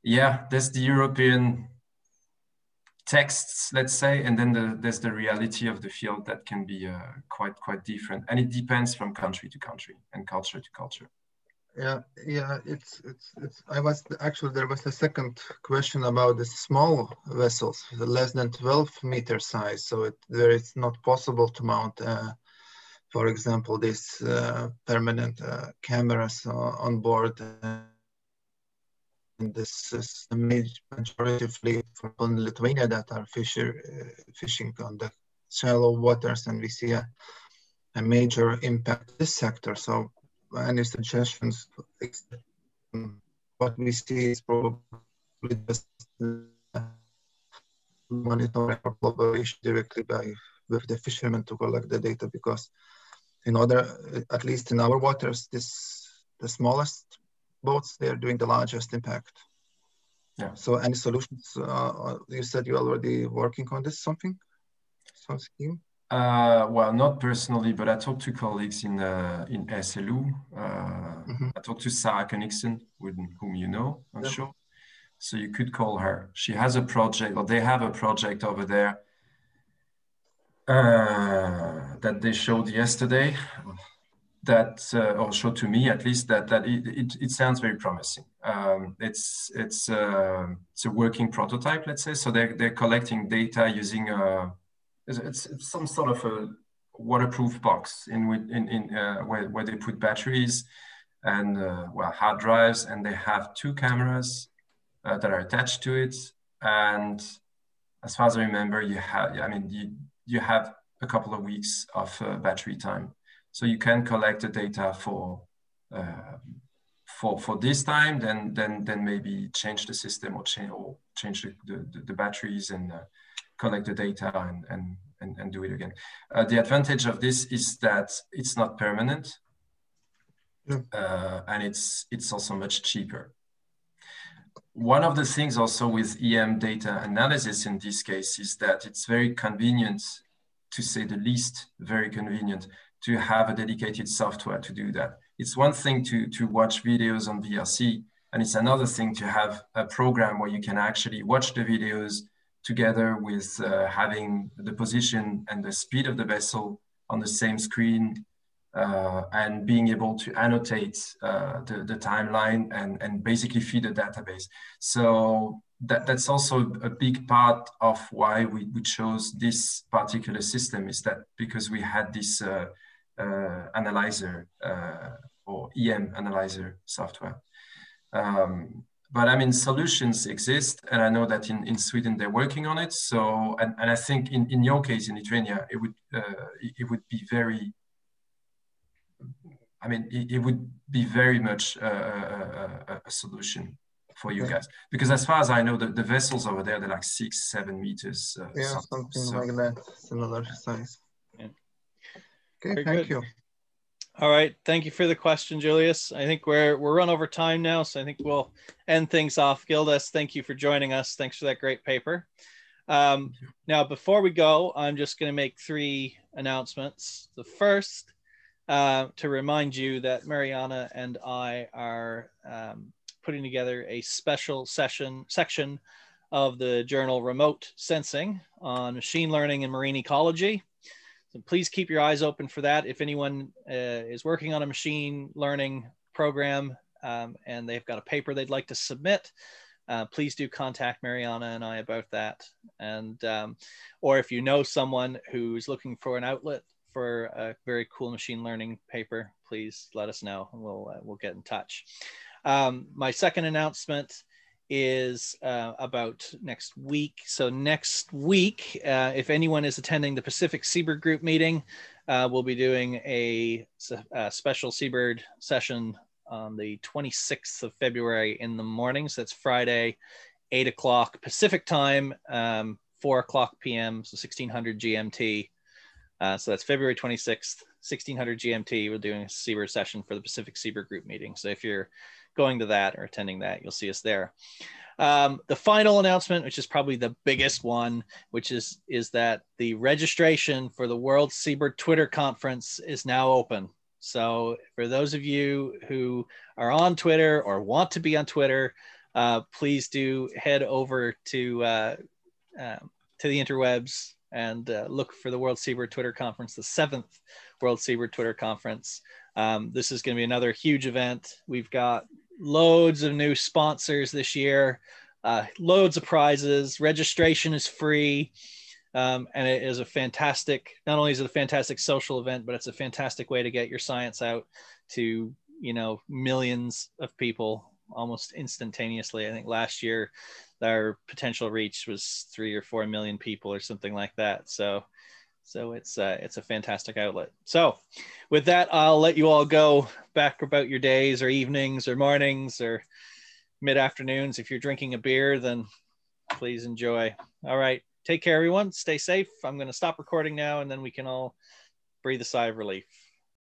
yeah, there's the European texts, let's say, and then the, there's the reality of the field that can be uh, quite quite different, and it depends from country to country and culture to culture. Yeah yeah it's it's it's i was actually there was a second question about the small vessels the less than 12 meter size. So it there it's not possible to mount uh, for example these uh, permanent uh, cameras on board this is the majority fleet from lithuania that are fisher, uh, fishing on the shallow waters and we see a, a major impact this sector so any suggestions? What we see is probably just monitoring or collaboration directly by with the fishermen to collect the data because in other, at least in our waters, this the smallest boats they are doing the largest impact. Yeah. So any solutions? Uh, you said you're already working on this something, some scheme. Uh, well, not personally, but I talked to colleagues in uh, in SLU. Uh, mm-hmm. I talked to Sarah with whom you know, I'm yep. sure. So you could call her. She has a project, or they have a project over there uh, that they showed yesterday. That uh, showed to me at least that that it, it, it sounds very promising. Um, it's it's uh, it's a working prototype, let's say. So they're they're collecting data using a it's, it's some sort of a waterproof box in, in, in uh, where, where they put batteries and uh, well hard drives and they have two cameras uh, that are attached to it and as far as i remember you have i mean you, you have a couple of weeks of uh, battery time so you can collect the data for uh, for for this time, then then then maybe change the system or change or change the, the, the batteries and uh, collect the data and and and, and do it again. Uh, the advantage of this is that it's not permanent, yeah. uh, and it's it's also much cheaper. One of the things also with EM data analysis in this case is that it's very convenient, to say the least, very convenient to have a dedicated software to do that. It's one thing to, to watch videos on VLC, and it's another thing to have a program where you can actually watch the videos together with uh, having the position and the speed of the vessel on the same screen uh, and being able to annotate uh, the, the timeline and, and basically feed a database. So that, that's also a big part of why we, we chose this particular system is that because we had this uh, analyzer uh, or EM analyzer software. Um, but I mean, solutions exist, and I know that in, in Sweden they're working on it. So, and, and I think in, in your case in Lithuania, it would uh, it would be very. I mean, it, it would be very much a, a, a solution for you guys because as far as I know, the, the vessels over there they're like six, seven meters. Uh, yeah, something, something so, like that, similar size. Okay, very thank good. you. All right. Thank you for the question, Julius. I think we're we're run over time now, so I think we'll end things off. Gildas, thank you for joining us. Thanks for that great paper. Um, now, before we go, I'm just going to make three announcements. The first, uh, to remind you that Marianna and I are um, putting together a special session section of the journal Remote Sensing on machine learning and marine ecology. So please keep your eyes open for that. If anyone uh, is working on a machine learning program um, and they've got a paper they'd like to submit, uh, please do contact Marianna and I about that. And um, or if you know someone who's looking for an outlet for a very cool machine learning paper, please let us know and we'll uh, we'll get in touch. Um, my second announcement is uh, about next week. So next week, uh, if anyone is attending the Pacific Seabird Group meeting, uh, we'll be doing a, a, special Seabird session on the 26th of February in the morning. So that's Friday, 8 o'clock Pacific time, um, 4 o'clock PM, so 1600 GMT. Uh, so that's February 26th, 1600 GMT. We're doing a Seabird session for the Pacific Seabird Group meeting. So if you're going to that or attending that, you'll see us there. Um, the final announcement, which is probably the biggest one, which is is that the registration for the World Seabird Twitter conference is now open. So for those of you who are on Twitter or want to be on Twitter, uh, please do head over to uh, uh, to the interwebs and uh, look for the World Seabird Twitter conference, the seventh World Seabird Twitter conference. Um, this is going to be another huge event. We've got loads of new sponsors this year, uh, loads of prizes. Registration is free. Um, and it is a fantastic, not only is it a fantastic social event, but it's a fantastic way to get your science out to, you know, millions of people almost instantaneously. I think last year our potential reach was three or four million people or something like that. So so it's uh, it's a fantastic outlet. So with that, I'll let you all go back about your days or evenings or mornings or mid afternoons. If you're drinking a beer, then please enjoy. All right. Take care, everyone. Stay safe. I'm going to stop recording now and then we can all breathe a sigh of relief.